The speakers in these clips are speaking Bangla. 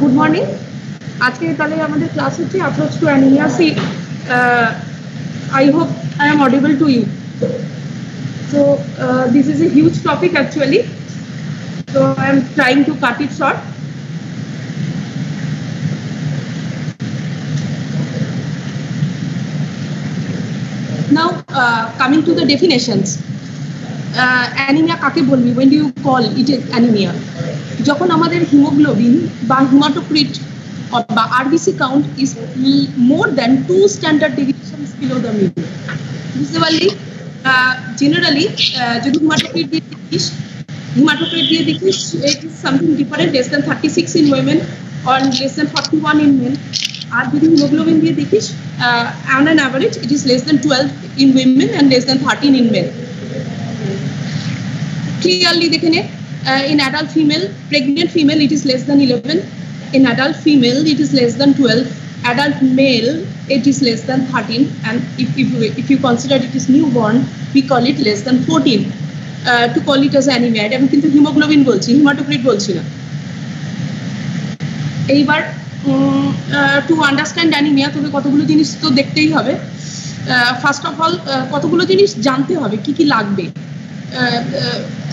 গুড মর্নিং আজকে তাহলে আমাদের ক্লাস হচ্ছে approach to anaemia see I hope I am audible to you so this is a huge topic actually so I am trying to cut it short. Now, uh, coming to the definitions. Anaemia কাকে বলবি? When you call it is anaemia যখন আমাদের হিমোগ্লোবিন বা হিমাটোক্রিট বা RBC count is more than two standard deviations below the middle বুঝতে পারলি? জেনারেলি যদি হিমাটোক্রিট দিয়ে দেখিস, hematocrit দিয়ে দেখিস, it is something different, less than 36 in women or less than 41 in men. আর যদি হিমোগ্লোবিন দিয়ে দেখিস on an average, it is less than 12 in women and less than 13 in men. Clearly দেখে নে in adult female pregnant female it is less than eleven in adult female it is less than twelve adult male it is less than thirteen and if if if you consider it is new born we call it less then fourteen to call it as anaemia আমি কিন্তু হিমোগ্লোবিন বলছি হিমাটোক্রিট বলছি না। এইবার টু আন্ডারস্ট্যান্ড অ্যানিমিয়া তোকে কতগুলো জিনিস তো দেখতেই হবে। ফার্স্ট অফ অল কতগুলো জিনিস জানতে হবে, কি কি লাগবে।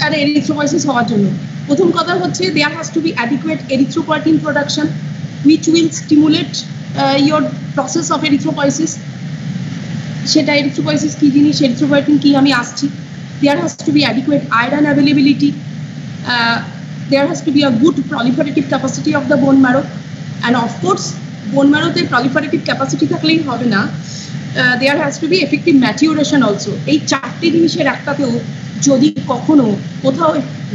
আর এরিথ্রোমাইসিস হওয়ার জন্য। প্রথম কথা হচ্ছে there has to be adequate erythropoietin production which will stimulate your process of erythropoiesis সেটা এরিথ্রোপাইসিস কী জিনিস এরিথ্রোপার্টিন কী, আমি আসছি। There has to be adequate iron availability there has to be a good proliferative capacity of the bone marrow and of course bone ম্যারোতে proliferative capacity থাকলেই হবে না। There has to be effective maturation also এই চারটি জিনিসের একটাতেও যদি কখনো কোথাও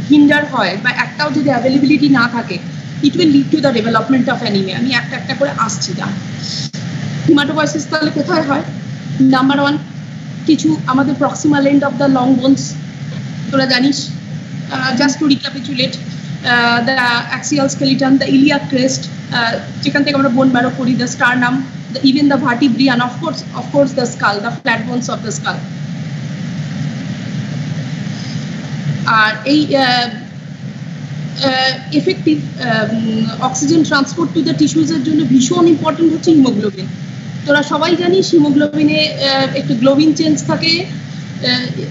হিন্ডার হয় বা একটাও যদি অ্যাভেলেবিলিটি না থাকে it will lead to the development of anaemia আমি একটা একটা করে আসছি যা। হিমাটোপয়েসিস তাহলে কোথায় হয়? নাম্বার ওয়ান কিছু আমাদের proximal end of the long bones তোরা জানিস? Just to recapitulate the axial skeleton the iliac crest যেখান থেকে আমরা বোন ব্যারো করি the sternum the even the vertebrae and of course of course the skull the flat bones of the skull আর এই effective oxygen transport to the টিস্যুজের জন্য ভীষণ ইম্পর্টেন্ট হচ্ছে হিমোগ্লোবিন তোরা সবাই জানিস হিমোগ্লোবিনে একটু গ্লোবিন চেঞ্জ থাকে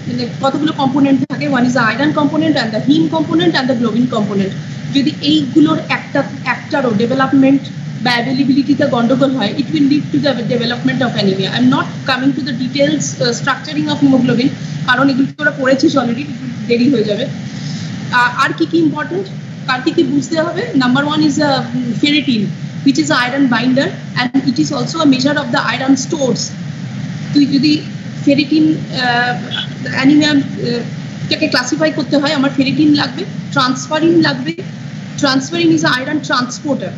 মানে কতগুলো কম্পোনেন্ট থাকে। One is iron component and the haem component and the globin component যদি এইগুলোর একটা, একটারও ডেভেলপমেন্ট বা অ্যাভেলেবিলিটিতে গন্ডগোল হয় it will lead to the development of anaemia I am not coming to the details structuring of haemoglobin কারণ এগুলো তোরা পড়েছিস অলরেডি দেরি হয়ে যাবে। আর কি কি ইম্পর্টেন্ট কার কি কি বুঝতে হবে। Number one is ferritin which is iron binder, and it is also a measure of the iron stores. তুই যদি ফেরিটিন অ্যানিমিয়াটাকে ক্লাসিফাই করতে হয়, আমার ফেরিটিন লাগবে ট্রান্সফারিন লাগবে। Transferrin is iron transporter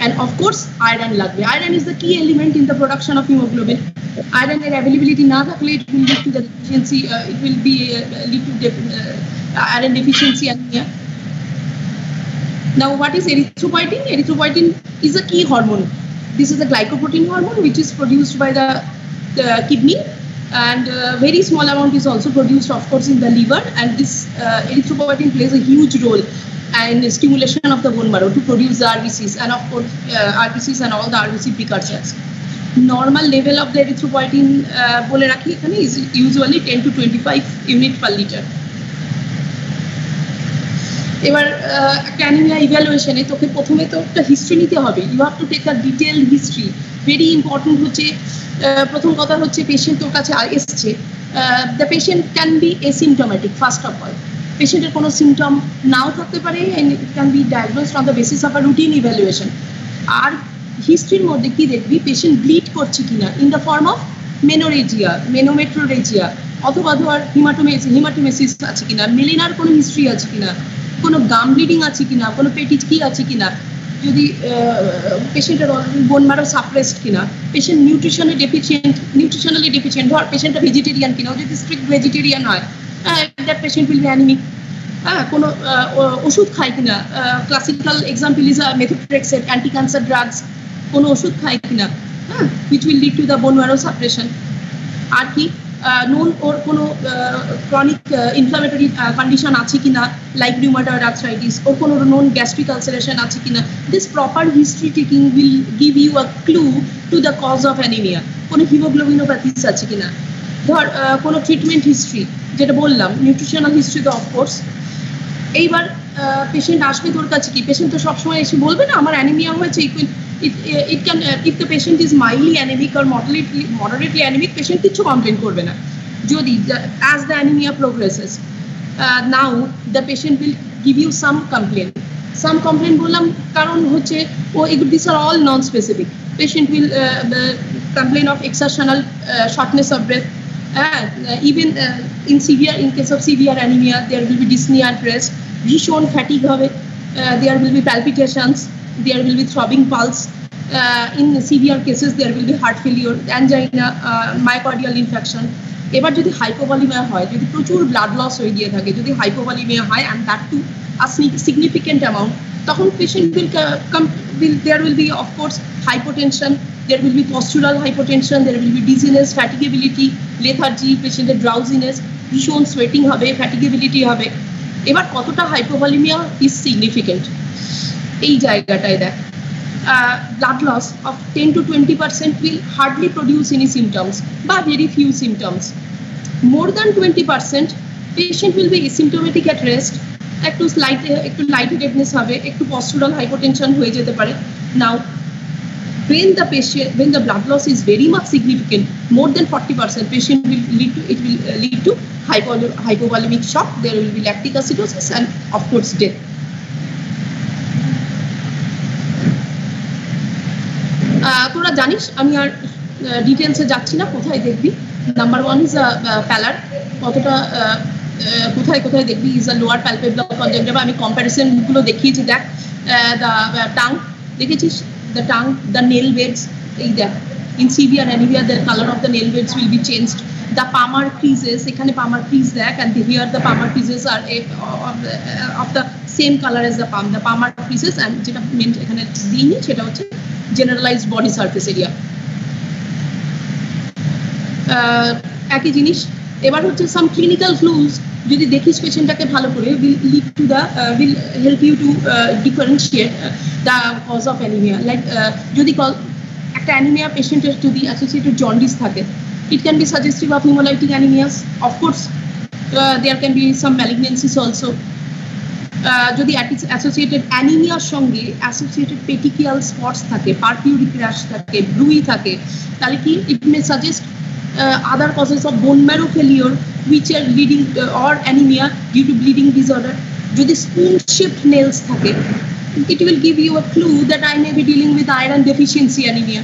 and of course iron lagve. Iron is the key element in the production of hemoglobin. Iron availability na thakle it will lead to the deficiency. Uh, it will be uh, lead to uh, iron deficiency anemia. Now, what is erythropoietin? Erythropoietin is a key hormone. This is a glycoprotein hormone which is produced by the, the kidney and uh, very small amount is also produced of course in the liver and this uh, erythropoietin plays a huge role in stimulation of the bone marrow to produce the RBCs and of course uh, RBCs and all the RBC precursors. Normal level of the erythropoietin এখানে is usually 10 to 25 unit per liter. এবার একটা অ্যানিমিয়া ইভ্যালুয়েশনে তোকে প্রথমে তো একটা হিস্ট্রি নিতে হবে you have to take a detail history very important হচ্ছে প্রথম কথা হচ্ছে পেশেন্ট তোর কাছে এসছে the patient can be asymptomatic first of all পেশেন্টের কোনো সিমটম নাও থাকতে পারে it can be diagnosed on the basis of a routine evaluation আর হিস্ট্রির মধ্যে কি দেখবি? পেশেন্ট ব্লিড করছে কিনা? In the form of menorrhagia menometrorrhagia অথবা ধর হিমাটোমেস হিমাটোমেসিস আছে কিনা? মেলিনার কোনো হিস্ট্রি আছে কিনা? কোনো গাম ব্লিডিং আছে কিনা? কোনো পেটিজ কি আছে কিনা? যদি পেশেন্টের বোন মারো সাপ্রেসড কিনা? পেশেন্ট নিউট্রিশনে ডেফিসিয়েন্ট নিউট্রিশনালি ডেফিসিয়েন্ট ধর পেশেন্টটা ভেজিটেরিয়ান কিনা? যদি স্ট্রিক্ট ভেজিটেরিয়ান হয় দ্যাট পেশেন্ট উইল ওষুধ খায় কিনা? ক্লাসিক্যাল এক্সাম্পল ইজ মেথোট্রেক্সের অ্যান্টি ক্যান্সার ড্রাগস কোনো ওষুধ খায় কিনা? হ্যাঁ which will lead to the bone marrow আর কি? নোন ওর কোনো ক্রনিক ইনফ্লামেটরি কন্ডিশন আছে কিনা? লাইক রিউমাটয়েড আর্থ্রাইটিস ওর কোনো নোন গ্যাস্ট্রিক আলসারেশন আছে কিনা? This proper history taking will give you a clue to the cause of anaemia কোনো হিমোগ্লোবিনোপ্যাথিস আছে কিনা? ধর কোনো ট্রিটমেন্ট হিস্ট্রি যেটা বললাম নিউট্রিশনাল হিস্ট্রি তো অফকোর্স এইবার পেশেন্ট আসবে তোর কাছে কি? পেশেন্ট তো সবসময় এসে বলবে না, আমার অ্যানিমিয়া হয়েছে it can patient is mildly anaemic R moderately moderately anaemic patient কিচ্ছু কমপ্লেন করবে না। যদি as the anaemia progresses now the patient will give you some complain some complain বললাম, কারণ হচ্ছে, ও ইগুড this are all non specific patient will complain of exertional shortness of breath of breath uh, even uh, in severe in case of severe anemia there will be dyspnea at rest ভীষণ fatigue হবে uh, there will be palpitations there will be throbbing pulse. Uh, in severe cases, there will be heart failure, angina, uh, myocardial infarction. এবার যদি হাইপোভলিমিয়া হয় যদি প্রচুর ব্লাড লস হয়ে গিয়ে থাকে যদি হাইপোভলিমিয়া হয় and that to a significant amount তখন patient will will there will be of course hypotension there will be postural hypotension, there will be dizziness, fatigability, lethargy patient drowsiness, ভীষণ সোয়েটিং হবে ফ্যাটিগেবিলিটি হবে। এবার কতটা হাইপোভলিমিয়া ইজ সিগনিফিকেন্ট এই জায়গাটায় দেখ। Blood loss of ten to twenty percent will hardly produce any symptoms বা very few symptoms more than twenty percent patient will be asymptomatic at rest একটু লাইট একটু লাইট হেডনেস হবে, একটু পস্টুরাল হাইপোটেনশন হয়ে যেতে পারে। Now when the patient when the blood loss is very much significant more than 40 percent patient will lead to it will uh, lead to hypo, hypovolemic shock there will be lactic acidosis and of course death তোরা জানিস আমি আর ডিটেলসে যাচ্ছি না কোথায় দেখবি নাম্বার ওয়ান ইজ প্যালার কতটা কোথায় কোথায় দেখবি is a lower palpebral conjunctiva আমি কম্প্যারিসনগুলো দেখিয়েছি দেখ দ্য টাং দেখেছিস টাং দ্য নেল বেডস এই দেখ in severe anaemia the colour of the nail beds will be changed the palmar creases এখানে পামার ক্রিজ দেখ and here the palmar creases are of the same colour as the palm the palmar creases and যেটা মেন এখানে দিইনি সেটা হচ্ছে জেনারেলাইজড বডি সার্ফেস এরিয়া একই জিনিস, এবার হচ্ছে যদি দেখিস পেশেন্টটাকে ভালো করে will lead to the will help you to differentiate the cause of anaemia like যদি একটা অ্যানিমিয়া পেশেন্টের যদি অ্যাসোসিয়েটেড জন্ডিস থাকে it can be suggestive of hemolytic anemias. Of course uh, there can be some also. যদি অ্যাসোসিয়েটেড অ্যানিমিয়ার সঙ্গে অ্যাসোসিয়েটেড পেটিকিয়াল স্পটস থাকে পারপিউরিক র্যাশ থাকে ব্লুই থাকে তাহলে কি? It may suggest other causes of bone marrow failure which are bleeding or anaemia due to bleeding disorder যদি স্পুন শিফট নেলস থাকে it will give you a clue that I may be dealing with iron deficiency anaemia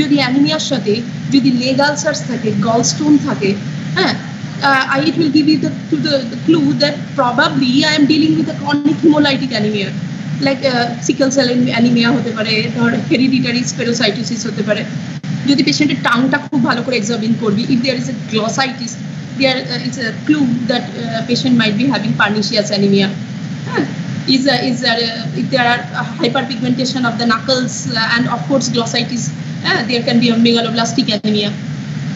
যদি অ্যানিমিয়ার সাথে যদি লেগ আলসার্স থাকে গলস্টোন থাকে হ্যাঁ uh, it will give you the, to the, the clue that probably I am dealing with a chronic hemolytic anemia. Like uh, sickle cell anemia হতে পারে ধর হেরিডিটারি স্পেরোসাইটোসিস হতে পারে। যদি পেশেন্টের টাংটা খুব ভালো করে এক্সামিন করবি if there is a glossitis there is a clue that patient might be having pernicious anaemia হ্যাঁ is uh, is there uh, if there are uh, hyperpigmentation of the knuckles uh, and of course glossitis uh, there can be a megaloblastic anemia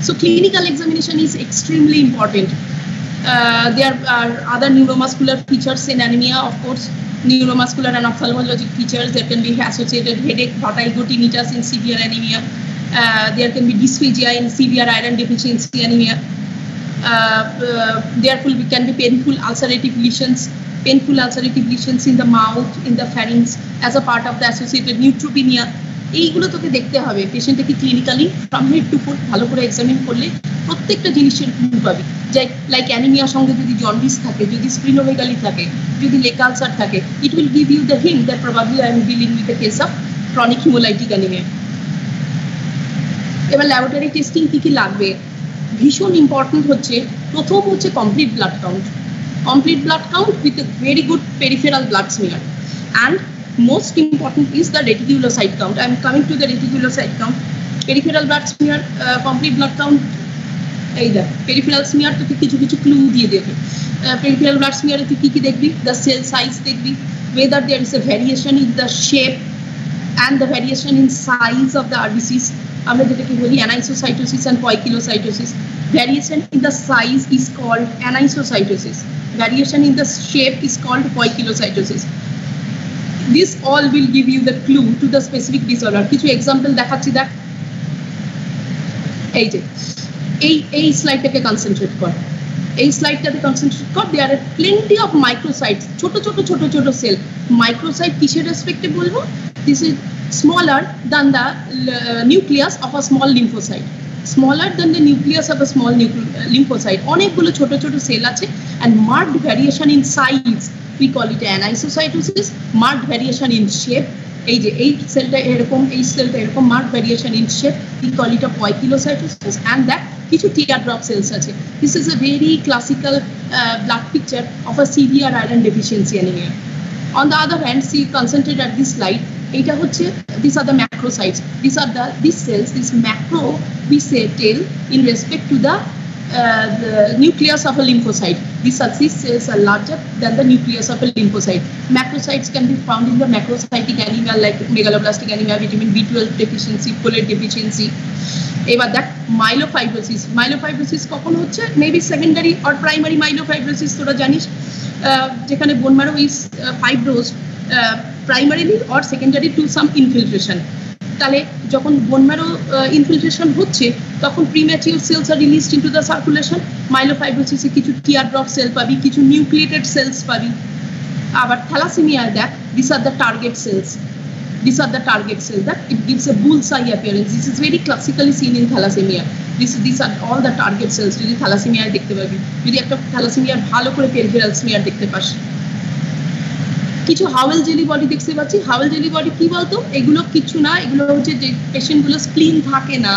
so clinical examination is extremely important uh, there are other neuromuscular features in anemia of course neuromuscular and ophthalmologic features there can be associated headache vertigo tinnitus in severe anemia Uh, there can be dysphagia in severe iron deficiency anemia uh, there can be painful ulcerative lesions painful ulcerative lesions in the mouth, in the pharynx as a part of the associated neutropenia. এইগুলো তোকে দেখতে হবে পেশেন্টটাকে clinically from head to foot ভালো করে এক্সামিন করলে প্রত্যেকটা জিনিসের ক্লু পাবি লাইক অ্যানিমিয়ার সঙ্গে যদি জন্ডিস থাকে যদি স্প্রিনোভেগালি থাকে যদি লেক আলসার থাকে it will give you the hint that probably I am dealing with the case of chronic haemolytic anaemia এবার ল্যাবরেটরি টেস্টিং কী কী লাগবে ভীষণ ইম্পর্টেন্ট হচ্ছে প্রথম হচ্ছে complete blood count complete blood count with a very good peripheral blood smear. And most important is the reticulocyte count. I am coming to the reticulocyte count. Peripheral blood smear, uh, complete blood count. এই দেখ পেরিফেরাল স্মিয়ার তোকে কিছু কিছু ক্লু দিয়ে দেবে পেরিফেরাল ব্লাড স্মিয়ারে তুই কী কী দেখবি দ্য সেল সাইজ দেখবি whether there is a variation in the shape and the variation in size of the RBCs আমরা যেটাকে বলি anisocytosis and poikilocytosis variation in the size is called anisocytosis variation in the shape is called poikilocytosis this all will give you the clue to the specific disorder কিছু এক্সাম্পল দেখাচ্ছি দেখ এই যে এই এই স্লাইডটাকে কনসেন্ট্রেট কর এই স্লাইডটাতে কনসেন্ট্রেট কর there are plenty of microcyte ছোট ছোট ছোট ছোট সেল মাইক্রোসাইট কিসের রেসপেক্টে বলব this is smaller than the nucleus of a small lymphocyte smaller than the nucleus of a small lymphocyte অনেকগুলো ছোট ছোট সেল আছে and marked variation in size we call it anisocytosis marked variation in shape এই যে এই সেলটা এরকম, এই সেলটা এরকম mark variation in shape we call a poikilocytosis and that কিছু টিয়ার ড্রপ সেলস আছে. This is a very classical blood picture of a severe iron deficiency anaemia on the other hand see concentrate at this slide এইটা হচ্ছে this are the macrocytes this are the this cells this macro say tail in respect to the uh, nucleus of a lymphocyte. These are these cells are larger than the nucleus of a lymphocyte. Macrocytes can be found in the macrocytic anemia like megaloblastic anemia, vitamin B12 deficiency, folate deficiency. এবার দেখ মাইলোফাইব্রোসিস মাইলোফাইব্রোসিস কখন হচ্ছে maybe secondary or primary myelofibrosis তোরা জানিস যেখানে bone marrow is primarily or secondary to some infiltration তাহলে যখন বোন ম্যারো ইনফিলট্রেশন হচ্ছে, তখন premature cells are released into the circulation মাইলোফাইব্রোসিসে কিছু টিয়ার ড্রপ সেল পাবি, কিছু নিউক্লিয়েটেড সেলস পাবি। আবার থ্যালাসেমিয়ায় দেখ this are the target cells these are the target cells that it gives a bullseye appearance দিস is very classically seen in thalassemia this, these are all the target cells, যদি থ্যালাসেমিয়ায় দেখতে পাবি। যদি একটা থ্যালাসেমিয়ার ভালো করে পেরিফেরাল স্মিয়ার দেখতে পাস। কিছু হাওয়েল জেলি বডি দেখতে পাচ্ছি হাওয়েল জেলি বডি কি বলতো এগুলো কিছু না এগুলো হচ্ছে যে পেশেন্টগুলো স্প্লিন থাকে না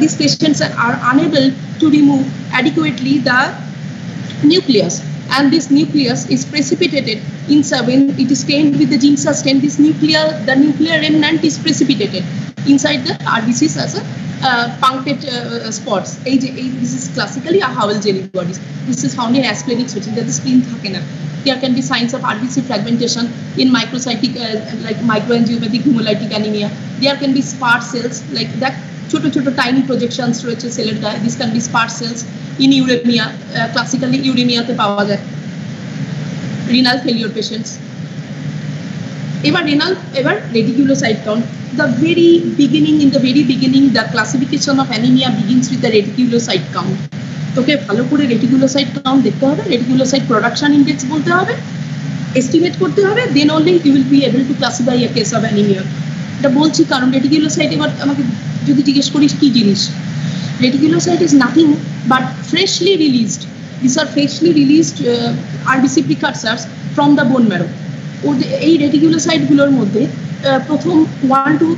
this patients are unable to remove adequately the nucleus and this nucleus is precipitated inside when it is stained with the gene sustain this nuclear the nuclear remnant is precipitated inside the RBCs as a uh, punctate uh, spots this is classically a Howell jelly bodies this is found in asplenic switching that the spleen না there can be signs of RBC fragmentation in microcytic uh, like microangiopathic hemolytic anemia there can be spar cells like that ছোট ছোট টাইনি প্রজেকশনস রয়েছে সেলের গায়ে this can be spur cells in uraemia classically ইউরেমিয়াতে পাওয়া যায় রিনাল ফেলিওর পেশেন্টস এবার রেনাল এবার reticulocyte count the very beginning in the very beginning the classification of anemia begins with the reticulocyte count তোকে ভালো করে রেটিকুলোসাইট কাউন্ট দেখতে হবে রেটিকুলোসাইট প্রোডাকশন ইন্ডেক্স বলতে হবে এস্টিমেট করতে হবে then only you will be able to classify a case of anaemia এটা বলছি কারণ রেটিকুলোসাইট এবার আমাকে যদি জিজ্ঞেস করিস কি জিনিস? Reticulocyte is nothing but freshly released this are freshly released RBC precursors from the bone marrow ওদের এই রেটিকুলোসাইটগুলোর মধ্যে প্রথম one to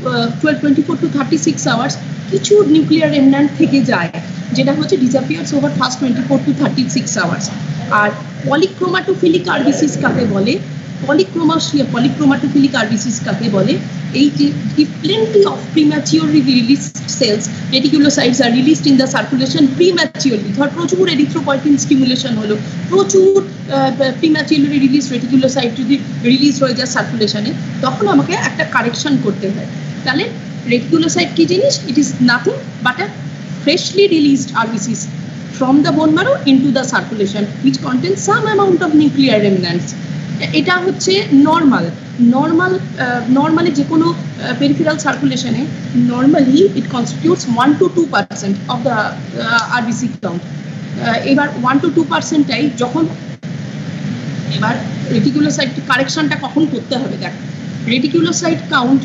twelve twenty four to thirty six hours কিছু নিউক্লিয়ার রেমন্যান্ট থেকে যায়, যেটা হচ্ছে disappears over first twenty four to thirty six hours R polychromatophilic RBCs কাকে বলে? পলিক্রোমাশিয়া পলিক্রোমাটোফিলিক আরবিসিস কাকে বলে? এই যে plenty of prematurely released cells, reticulocytes are released in the circulation prematurely. ধর, প্রচুর এরিথ্রোপয়েটিন স্টিমুলেশন হলো, প্রচুর প্রিম্যাচিউরলি রিলিজ রেটিকুলোসাইট যদি রিলিজ হয়ে যায় সার্কুলেশনে তখন আমাকে একটা কারেকশন করতে হয়। তাহলে রেটিকুলোসাইট কি জিনিস? It is nothing but a freshly released RBCs from the bone marrow into the circulation, which contains some amount of nuclear remnants. এটা হচ্ছে নর্মাল নর্মাল নর্মালি যে কোনো peripheral সার্কুলেশনে normally it constitutes one to two percent of the RBC count এবার ওয়ান টু টু পার্সেন্টটাই যখন, এবার রেটিকুলোসাইট কারেকশনটা কখন করতে হবে দেখ রেটিকুলোসাইট কাউন্ট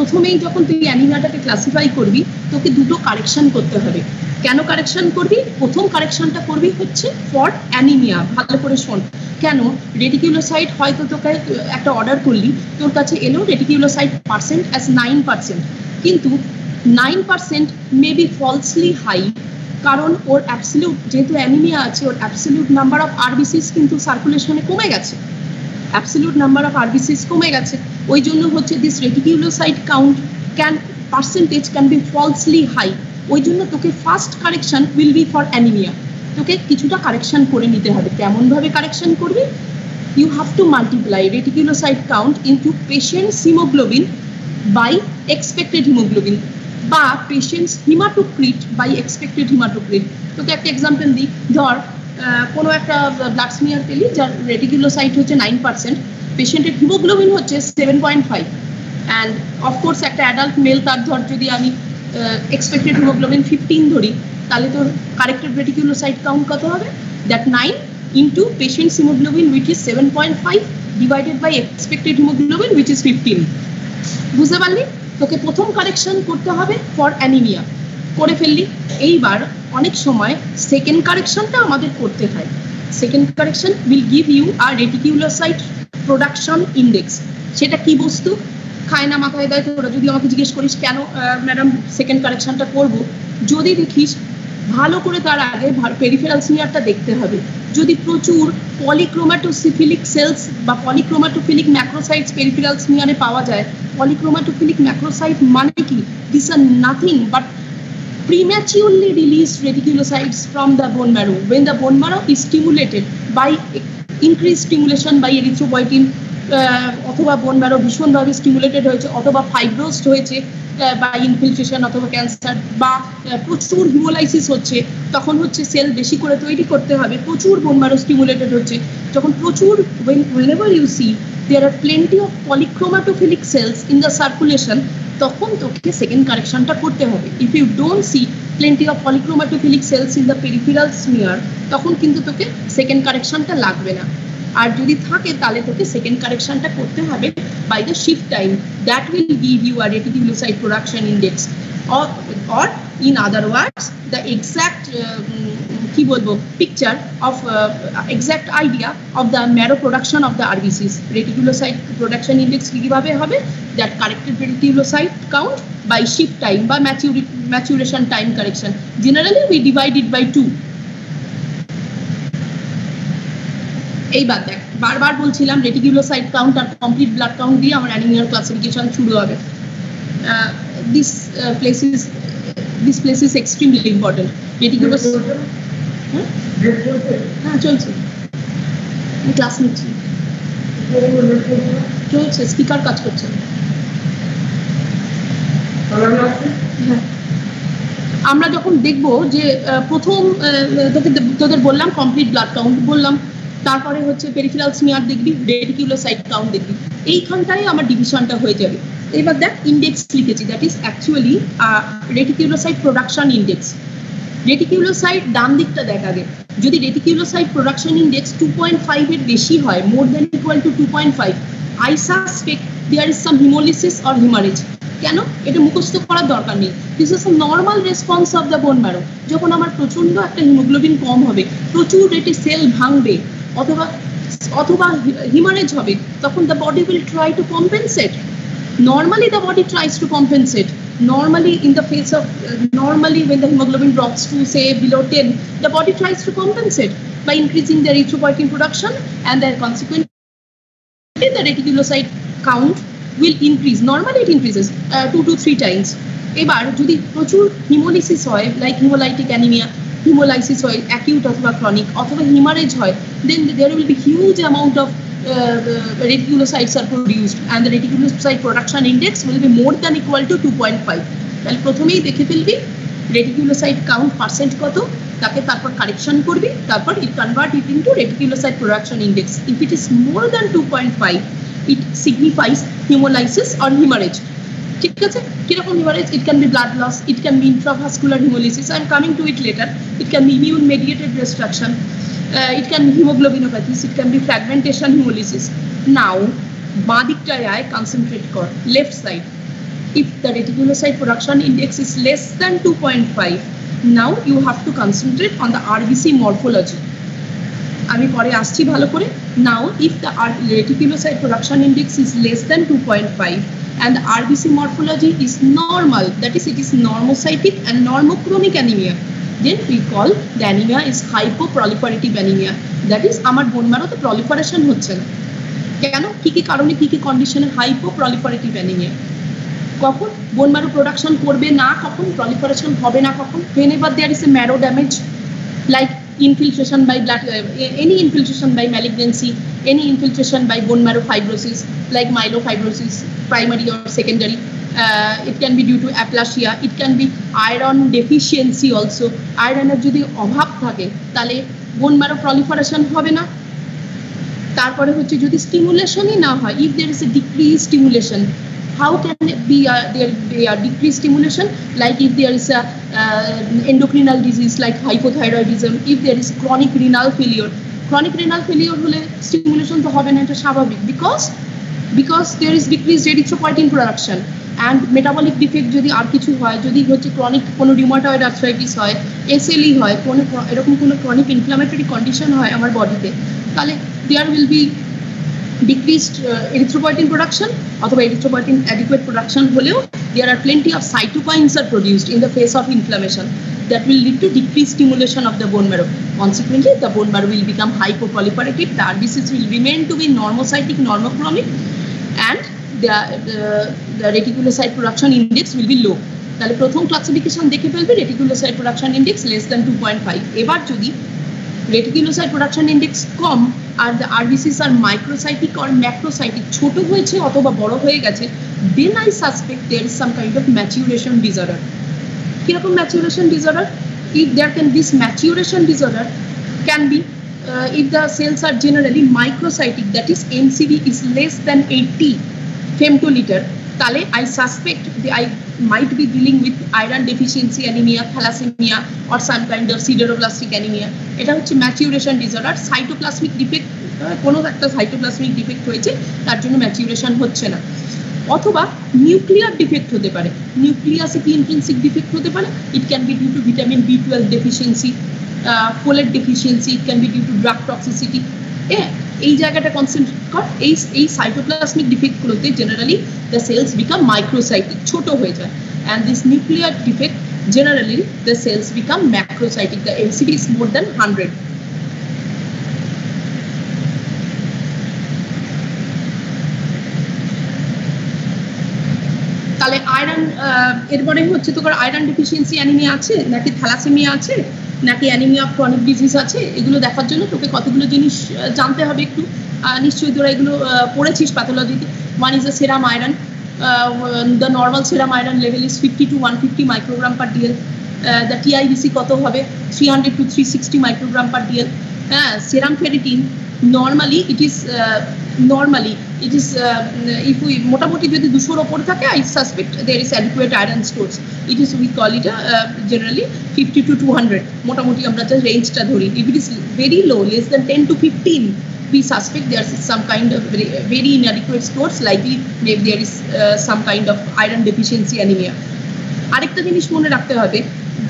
প্রথমেই যখন তুই অ্যানিমিয়াটাকে ক্লাসিফাই করবি, তোকে দুটো কারেকশন করতে হবে। কেন কারেকশন করবি? প্রথম কারেকশনটা করবি হচ্ছে ফর অ্যানিমিয়া ভালো করে শোন। কেন? রেটিকুলোসাইট হয়তো তোকে একটা অর্ডার করলি, তোর কাছে এলো reticulocyte percent as nine percent কিন্তু nine percent may be falsely high কারণ ওর অ্যাবসলিউট যেহেতু অ্যানিমিয়া আছে, ওর অ্যাবসলিউট নাম্বার অফ আরবিসিস কিন্তু সার্কুলেশনে কমে গেছে। অ্যাবসলিউট নাম্বার অফ আরবিসিস কমে গেছে। ওই জন্য হচ্ছে this reticulocyte count can percentage can be falsely high ওই জন্য তোকে first correction will be for anaemia তোকে কিছুটা কারেকশন করে নিতে হবে। কেমনভাবে কারেকশন করবি? You have to multiply reticulocyte count into patient's haemoglobin by expected haemoglobin বা patient's haematocrit by expected haematocrit তোকে একটা এক্সাম্পল দিই। ধর কোনো একটা ব্লাড স্মিয়ার পেলি যার রেটিকুলোসাইট হচ্ছে নাইন পার্সেন্ট পেশেন্টের হিমোগ্লোবিন হচ্ছে seven point five and of course একটা অ্যাডাল্ট মেল তার ধর যদি আমি এক্সপেক্টেড হিমোগ্লোবিন ফিফটিন ধরি, তাহলে তোর কারেক্টেড রেটিকুলোসাইট কাউন্ট কত হবে? That nine into patient's haemoglobin which is seven point five divided by expected haemoglobin which is fifteen বুঝতে পারলি? তোকে প্রথম কারেকশন করতে হবে ফর অ্যানিমিয়া করে ফেললি। এইবার অনেক সময় সেকেন্ড কারেকশনটা আমাদের করতে হয়। Second correction will give you are reticulocyte production index সেটা কি বস্তু? খায় না মাথায় দেয় তোরা যদি আমাকে জিজ্ঞেস করিস কেন ম্যাডাম সেকেন্ড কারেকশনটা করব, যদি দেখিস ভালো করে তার আগে পেরিফেরাল সিনিয়ারটা দেখতে হবে। যদি প্রচুর পলিক্রোমাটোসিফিলিক সেলস বা পলিক্রোমাটোফিলিক ম্যাক্রোসাইটস পেরিফেরাল সিনিয়ারে পাওয়া যায় পলিক্রোমাটোফিলিক ম্যাক্রোসাইট মানে কি? This are nothing but prematurely released reticulocytes from the bone marrow. When the bone marrow is stimulated by increased stimulation বা erythropoietin অথবা বোন ম্যারো ভীষণভাবে স্টিমুলেটেড হয়েছে, অথবা ফাইব্রোস্ট হয়েছে বা ইনফিলট্রেশন অথবা ক্যান্সার বা প্রচুর হিমোলাইসিস হচ্ছে, তখন হচ্ছে সেল বেশি করে তৈরি করতে হবে, প্রচুর বোন ম্যারো স্টিমুলেটেড হচ্ছে, যখন প্রচুর you see there are plenty of polychromatophilic cells in the circulation, তখন তোকে সেকেন্ড কারেকশনটা করতে হবে। If you don't see plenty of polychromatophilic cells in the peripheral smear তখন কিন্তু তোকে সেকেন্ড কারেকশনটা লাগবে না। আর যদি থাকে, তাহলে তোকে সেকেন্ড কারেকশনটা করতে হবে by the shift time that will give you are reticulocyte production index or in other words the exact কি বলব picture of exact idea of the marrow production of the RBCs reticulocyte production index কীভাবে হবে? That corrected reticulocyte count by shift time বা maturity maturation time correction. Generally we divide it by two. এইবার দেখ বারবার বলছিলাম রেটিকুলোসাইট কাউন্ট আর কমপ্লিট ব্লাড কাউন্ট দিয়ে আমার অ্যানিমিয়ার ক্লাসিফিকেশন শুরু হবে। This place is this place is extremely important রেটিকুলোস হ্যাঁ? চলছে? আমি ক্লাস নিচ্ছি। চলছে স্পিকার কাজ করছে। হ্যাঁ। আমরা যখন দেখব যে প্রথম তোকে তোদের বললাম কমপ্লিট ব্লাড কাউন্ট বললাম তারপরে হচ্ছে পেরিফেরাল স্মিয়ার দেখবি রেটিকুলোসাইট কাউন্ট দেখবি। এইখানটাই আমার ডিভিশনটা হয়ে যাবে। এবার দেখ ইন্ডেক্স লিখেছি that is actually reticulocyte production index reticulocyte ডান দিকটা দেখ আগে যদি reticulocyte production index two point ফাইভের বেশি হয় more than equal to two point five I suspect there is some haemolysis or haemorrhage কেন? এটা মুখস্থ করার দরকার নেই। This is normal response of the bone marrow যখন আমার প্রচণ্ড একটা হিমোগ্লোবিন কম হবে, প্রচুর রেটে সেল ভাঙবে, অথবা অথবা হিমারেজ হবে, তখন the body will try to compensate normally the body tries to compensate normally in the face of uh, normally when the hemoglobin drops to say below 10 the body tries to compensate by increasing the erythropoietin production and then consequently the reticulocyte count will increase normally it increases uh, two to three times এবার যদি প্রচুর হিমোলিসিস হয় লাইক হিমোলাইটিক অ্যানিমিয়া হিমোলাইসিস হয় অ্যাকিউট অথবা ক্রনিক অথবা হিমারেজ হয় then there will be huge amount of reticulocytes are produced and the reticulocyte production index will be more than equal to 2.5 তাহলে প্রথমেই দেখে ফেলবি রেটিকুলোসাইট কাউন্ট পার্সেন্ট কত তাকে তারপর কারেকশন করবি তারপর it convert it into reticulocyte production index if it is more than two point five it signifies haemolysis or haemorrhage ঠিক আছে? কীরকম haemorrhage it can be blood loss it can be intravascular haemolysis I am coming to it later it can be immune mediated destruction uh, it can be hemoglobinopathies, it can be fragmentation hemolysis. Now, বাঁ দিকটায় আয় concentrate কর left side. If the reticulocyte production index is less than 2.5, now you have to concentrate on the RBC morphology. আমি পরে আসছি ভালো করে now if the reticulocyte production index is less than 2.5 and the RBC morphology is normal that is it is normocytic and normochromic anemia then we call the anemia is hypoproliferative anemia that is আমার বোন মারোতে proliferation হচ্ছে না কেন কি কি কারণে কি কি কন্ডিশনে হাইপোপ্রলিফারেটিভ অ্যানিমিয়া কখন বোন ম্যারো প্রোডাকশন করবে না কখন প্রলিফারেশন হবে না কখন whenever there is a marrow damage like infiltration by blood, uh, any infiltration by malignancy, any infiltration by bone marrow fibrosis, like myelofibrosis, primary or secondary. Uh, it can be due to aplasia, it can be iron deficiency also. আয়রনের যদি অভাব থাকে তাহলে বোন ম্যারো প্রলিফারেশন হবে না তারপরে হচ্ছে যদি স্টিমুলেশনই না হয় if there is a decrease stimulation how can it be uh, there be a decreased stimulation like if there is a uh, endocrinal disease like hypothyroidism if there is chronic renal failure chronic renal failure হলে stimulation তো হবে না এটা স্বাভাবিক because because there is decreased erythropoietin production and metabolic defect যদি আর কিছু হয়, যদি হচ্ছে ক্রনিক কোনো রিউমাটয়েড আর্থ্রাইটিস হয় এসএলই হয়, কোনো এরকম কোনো ক্রনিক ইনফ্লামেটরি কন্ডিশন হয় আমার বডিতে তাহলে there will be decreased erythropoietin production অথবা এরিথ্রোপয়টিন অ্যাডিকুয়েট প্রোডাকশন হলেও there are plenty of cytokines are produced in the face of inflammation that will lead to decrease stimulation of the bone marrow consequently the bone marrow will become hypoproliferative RBCs will remain to be normocytic normochromic and the, the, reticulocyte production index will be low. তাহলে প্রথম ক্লাসিফিকেশন দেখে ফেলবে reticulocyte production index less than two point five এবার যদি রেটিকুলোসাইট প্রোডাকশন ইন্ডেক্স কম আর দ্য আরবিসিস আর মাইক্রোসাইটিক আর ম্যাক্রোসাইটিক ছোট হয়েছে অথবা বড় হয়ে গেছে then I suspect there is some kind of maturation disorder কীরকম maturation if there can this maturation disorder can be uh, if the cells are generally microcytic that is MCV is less than 80 femtoliter তাহলে I suspect the, I might be dealing with iron deficiency anemia thalassemia or some kind of sideroblastic anemia. এটা হচ্ছে ম্যাচিউরেশন ডিসঅর্ডার সাইটোপ্লাসমিক ডিফেক্ট কোনো একটা সাইটোপ্লাসমিক ডিফেক্ট হয়েছে তার জন্য ম্যাচিউরেশন হচ্ছে না। অথবা নিউক্লিয়ার ডিফেক্ট হতে পারে। নিউক্লিয়াসে কি ইন্ট্রেন্সিক ডিফেক্ট হতে পারে। It can be due to vitamin B twelve deficiency folate deficiency it can be due to drug toxicity হ্যাঁ এই জায়গাটা কনসেন্ট্রেট কর, এই এই cytoplasmic ডিফেক্টগুলোতে generally the cells become microcytic ছোট হয়ে যায়। And this nuclear defect generally the cells become macrocytic, the MCD is more than 100 তাহলে আয়রন এরপরে হচ্ছে তোর আয়রন ডেফিসিয়েন্সি অ্যানিমিয়া আছে নাকি থ্যালাসেমিয়া আছে? নাকি অ্যানিমিয়া ক্রনিক ডিজিজ আছে? এগুলো দেখার জন্য তোকে কতগুলো জিনিস জানতে হবে একটু। নিশ্চয়ই তোরা এগুলো পড়েছিস প্যাথোলজিতে one is the serum iron the normal serum iron level is fifty to one fifty microgram per DL the TIBC কত হবে? Three hundred to three sixty microgram per DL হ্যাঁ serum ferritin normally it is normally it is if we মোটামুটি যদি দুশোর ওপর থাকে I suspect there is adequate iron stores it is we call it generally fifty to two hundred মোটামুটি আমরা যে রেঞ্জটা ধরি। If it is very low less than ten to fifteen we suspect there is some kind of very inadequate stores likely maybe there is some kind of iron deficiency anaemia আরেকটা জিনিস মনে রাখতে হবে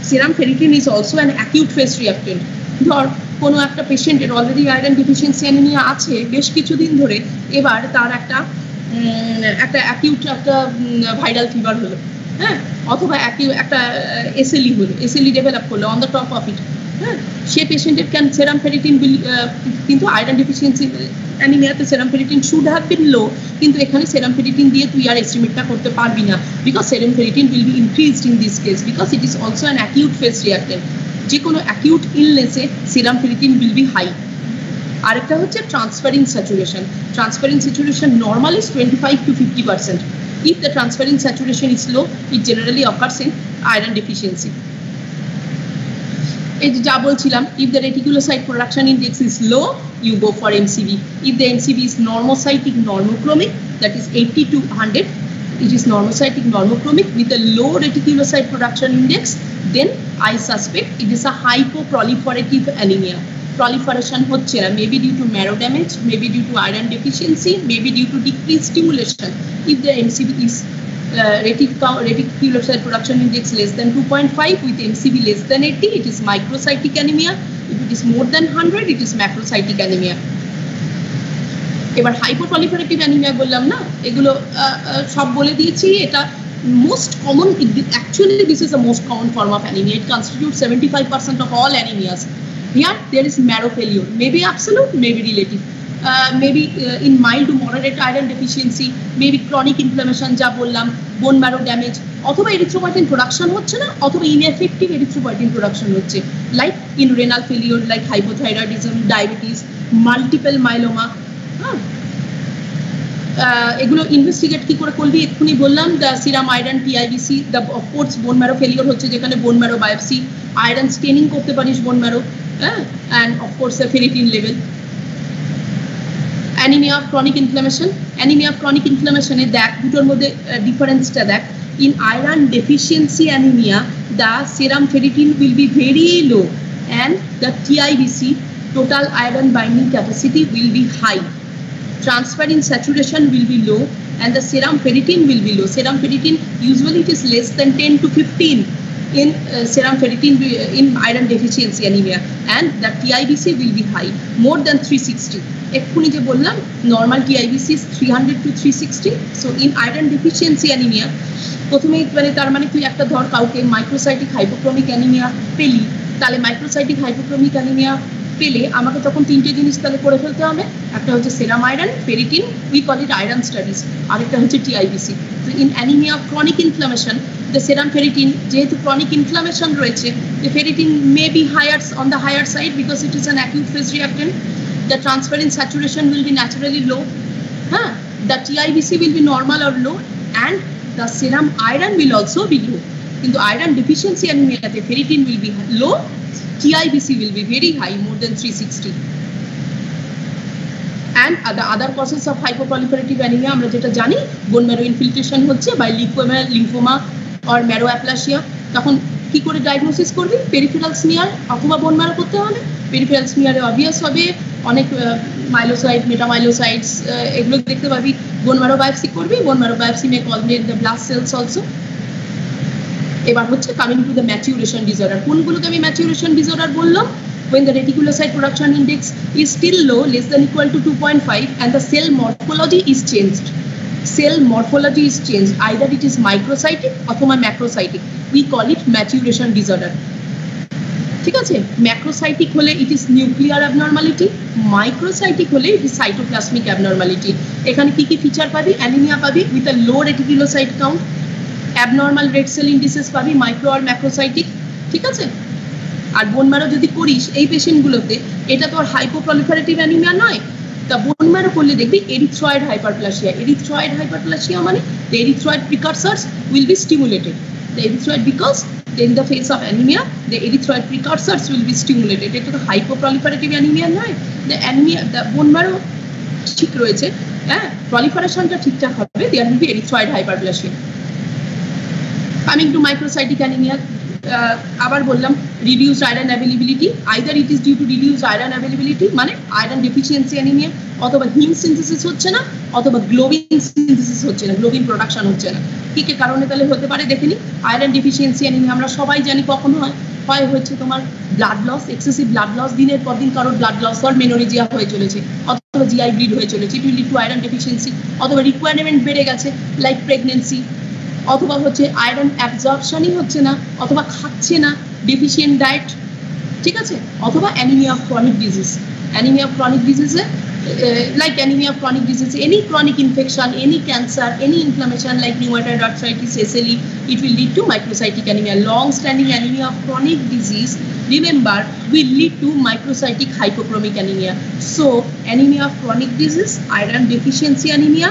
serum ferritin is also an acute phase reactant ধর কোনো একটা পেশেন্টের অলরেডি আয়রন ডিফিসিয়েন্সি অ্যানিমিয়া আছে, বেশ কিছুদিন ধরে এবার তার একটা একটা অ্যাকিউট একটা ভাইরাল ফিভার হলো। হ্যাঁ? অথবা একটা এসএলই হলো এসএলই ডেভেলপ করল on the top of it হ্যাঁ? সে পেশেন্টের ক্যান সেরাম ফেরিটিন কিন্তু iron deficiency অ্যানিমিয়াতে serum ferritin should have been low কিন্তু এখানে সেরাম ফেরিটিন দিয়ে তুই আর এস্টিমেটটা করতে পারবি না। Because serum ferritin will be increased in this case because it is also an acute phase reactant যে কোনো acute ইলনেসে serum ferritin will be high আরেকটা হচ্ছে transferrin saturation transferrin saturation normal is twenty five to fifty percent if the transferrin saturation is low it generally occurs in iron deficiency এই যা বলছিলাম if the reticulocyte production index is low you go for MCV if the MCV is normocytic normochromic that is eighty to hundred it is normocytic normochromic with a low reticulocyte production index then I suspect it is a hypoproliferative anemia. Proliferation হচ্ছে না maybe due to marrow damage, maybe due to iron deficiency, maybe due to decreased stimulation. If the MCV is uh, reticulocyte production index less than 2.5 with MCV less than 80, it is microcytic anemia. If it is more than 100, it is macrocytic anemia. এবার হাইপোপ্রলিফারেটিভ অ্যানিমিয়া বললাম না? এগুলো সব বলে দিয়েছি। এটা most common, actually this is the most common form of anemia. It constitutes 75% of all anemias. Here there is marrow failure. Maybe absolute, maybe relative. Maybe in mild to moderate iron deficiency maybe chronic inflammation যা বললাম বোন ম্যারো ড্যামেজ অথবা এরিথ্রোপয়েটিন প্রোডাকশন হচ্ছে না, অথবা ইনএফেক্টিভ এরিথ্রোপয়েটিন প্রোডাকশন হচ্ছে। Like in renal failure like hypothyroidism diabetes multiple myeloma এগুলো ইনভেস্টিগেট কি করে করবি? এক্ষুনি বললাম the serum iron TIBC the of course bone marrow failure হচ্ছে যেখানে bone marrow biopsy iron staining করতে পারিস বোন ম্যারো হ্যাঁ? And of course ferritin level anaemia of chronic inflammation anaemia of chronic ইনফ্লামেশনে দেখ দুটোর মধ্যে ডিফারেন্সটা দেখ। In iron deficiency anemia, the serum ferritin will be very low and the TIBC, total iron binding capacity will be high. Transfer in saturation will be low and the serum ferritin will be low. Serum ferritin usually it is less than 10 to 15 in uh, serum ferritin in iron deficiency anemia and the TIBC will be high, more than 360. এক্ষুনি যে বললাম normal TIBC three hundred to three sixty so in iron deficiency anaemia প্রথমেই মানে তার মানে তুই একটা ধর কাউকে পেলে আমাকে তখন তিনটে জিনিস তাহলে করে ফেলতে হবে একটা হচ্ছে serum iron ferritin we call it iron studies আরেকটা হচ্ছে টিআইবিসি তো in anaemia chronic inflammation the serum ferritin যেহেতু ক্রনিক ইনফ্লামেশন রয়েছে the ferritin may be higher on the higher side because it is an acute phase reactant saturation will be naturally low. Huh? The TIBC will be normal or low and the serum iron will also be low. In the iron deficiency anemia, the ferritin will be low, TIBC will be very high, more than 360. And the other causes of hypoproliferative anemia, আমরা যেটা জানি বোন ম্যারো ইনফিল্ট্রেশন হচ্ছে বাই লিকোমা লিম্ফোমা অর ম্যারো অ্যাপ্লাসিয়া তখন কি করে ডায়াগনোসিস করবি? পেরিফেরাল স্মিয়ার অথবা বোন ম্যারো করতে হবে। পেরিফেরাল স্মিয়ারে অবভিয়াস হবে। অনেক মাইলোসাইট মেটামাইলোসাইটস এগুলো দেখতে পাবি। বোন ম্যারো বায়োপসি করবি। বোন ম্যারো বায়োপসি মে কলনেট দ্য ব্লাড সেলস অলসো এবার হচ্ছে coming to the maturation disorder কোনগুলোকে আমি ম্যাচিউরেশন ডিসঅর্ডার বললাম when the reticulocyte production index is still low less than equal to 2.5 and the cell morphology is changed cell morphology is changed either it is microcytic অথবা macrocytic we call it maturation disorder ঠিক আছে ম্যাক্রোসাইটিক হলে it is nuclear abnormality microcytic হলে ইট ইজ সাইটোপ্লাজমিক অ্যাবনর্মালিটি এখানে কি কি ফিচার পাবি অ্যানিমিয়া পাবি with a low reticulocyte count abnormal red cell indices পাবি মাইক্রো আর ম্যাক্রোসাইটিক ঠিক আছে? আর বোন ম্যারো যদি করিস এই পেশেন্টগুলোতে এটা তো আর হাইপোপ্রলিফারেটিভ অ্যানিমিয়া নয় তা বোন ম্যারো করলে দেখবি এরিথ্রয়েড হাইপারপ্লাসিয়া এরিথ্রয়েড হাইপারপ্লাসিয়া মানে the erythroid precursors will be stimulated the erythroid because in the face of anemia, the erythroid precursors will be stimulated. এটা তো hypoproliferative anemia নয়। The anaemia the bone marrow ঠিক রয়েছে হ্যাঁ? প্রলিফারেশনটা ঠিকঠাক হবে there will be erythroid hyperplasia coming to microcytic anemia আবার বললাম reduced iron availability either it is due to reduced iron availability মানে আয়রন ডেফিসিয়েন্সি অ্যানিমিয়া অথবা হিম সিনথেসিস হচ্ছে না, অথবা গ্লোবিন সিনথেসিস হচ্ছে না গ্লোবিন প্রোডাকশন হচ্ছে না। কি কি কারণে তাহলে হতে পারে দেখে নি? আয়রন ডেফিসিয়েন্সি অ্যানিমিয়া আমরা সবাই জানি কখন হয়। হয় হচ্ছে তোমার blood loss excessive blood loss দিনের পর দিন কারোর ব্লাড লস হওয়ার মেনোরিজিয়া হয়ে চলেছে, অথবা জিআই ব্লিড হয়ে চলেছে it will lead to iron deficiency অথবা রিকোয়ারমেন্ট বেড়ে গেছে লাইক প্রেগনেন্সি অথবা হচ্ছে আয়রন অ্যাবজর্পশনই হচ্ছে না, অথবা খাচ্ছে না ডিফিসিয়েন্ট ডায়েট ঠিক আছে? অথবা anaemia of chronic disease anaemia of chronic ডিজিজে like anaemia of chronic disease any chronic infection any cancer any inflammation like rheumatoid arthritis especially it will lead to microcytic anaemia long standing anaemia of chronic disease remember will lead to microcytic hypochromic anaemia so anaemia of chronic disease iron deficiency anaemia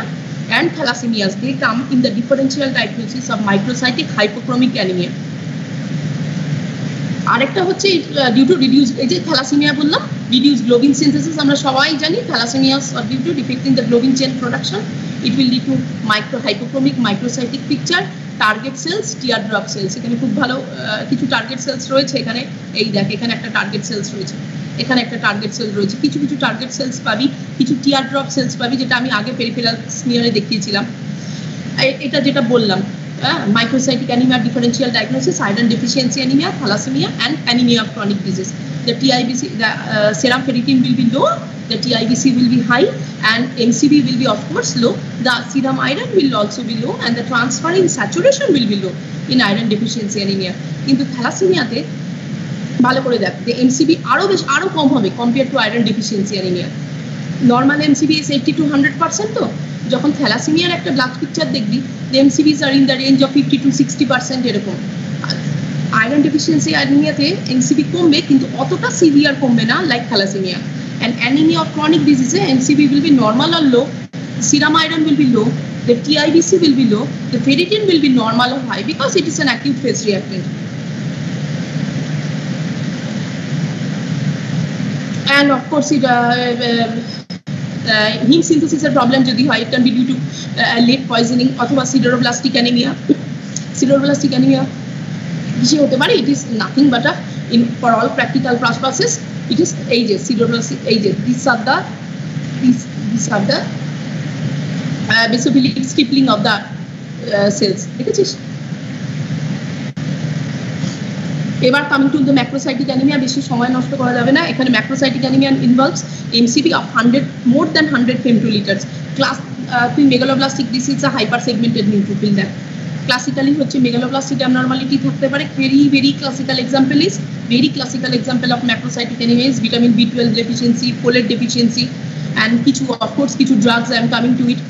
and thalassemias, they come in the differential diagnosis of microcytic hypochromic anemia. আরেকটা হচ্ছে ডিউ টু রিডিউস এই যে থ্যালাসেমিয়া বললাম রিডিউস গ্লোবিন সিনথেসিস আমরা সবাই জানি thalassaemias due to defect in the globin chain production it will lead to micro hypochromic microcytic picture target cells tear drop cells এখানে খুব ভালো কিছু টার্গেট সেলস রয়েছে এখানে। এই দেখ এখানে একটা টার্গেট সেলস রয়েছে। এখানে একটা টার্গেট সেল রয়েছে। কিছু কিছু টার্গেট সেলস পাবি কিছু টিয়ার ড্রপ সেলস পাবি যেটা আমি আগে পেরিফেরাল স্মিয়ারে দেখিয়েছিলাম। এটা যেটা বললাম microcytic anemia differential diagnosis, iron deficiency anemia, thalassemia, and anemia of chronic disease. The TIBC, the uh, serum ferritin will be low, the TIBC will be high, and MCB will be of course low. The serum iron will also be low, and the transfer in saturation will be low in iron deficiency anemia. কিন্তু থ্যালাসেমিয়াতে ভালো করে দেখ যে এমসিবি আরও বেশ আরও কম হবে compare to iron deficiency anaemia normal MCV is eighty to hundred percent তো যখন থ্যালাসিমিয়ার একটা ব্লাড পিকচার দেখবি MCVs are in the range of fifty to sixty percent এরকম আয়রন ডেফিসিয়েন্সি অ্যানিমিয়াতে এনসিবি কমবে কিন্তু অতটা সিভিয়ার কমবে না like thalassaemia and anemia or chronic disease NCB will be normal or low serum iron will be low the TIBC will be low the ferritin will be normal or high because it is an acute phase reactant and of course it uh, uh, uh, heme synthesis এর problem যদি হয় it can be due to uh, late poisoning অথবা sideroblastic anemia sideroblastic anemia কিসে হতে পারে। Is nothing but a in for all practical purposes it is ages sideroblastic ages these are the these, these are the uh, basically stippling of the uh, cells. দেখেছিস? এবার coming to the macrocytic anaemia বেশি সময় নষ্ট করা যাবে না। এখানে macrocytic anaemia involves MCV of hundred more than hundred femtolitres class তুই megaloblastic this is a hyper segmented neutrophil দেখ। ক্লাসিক্যালি হচ্ছে মেগালোপ্লাস্টিক অ্যাবনর্মালিটি থাকতে পারে very very classical example is very classical example of macrocytic anaemias vitamin B twelve deficiency folate deficiency and কিছু অফকোর্স কিছু drugs I am coming to it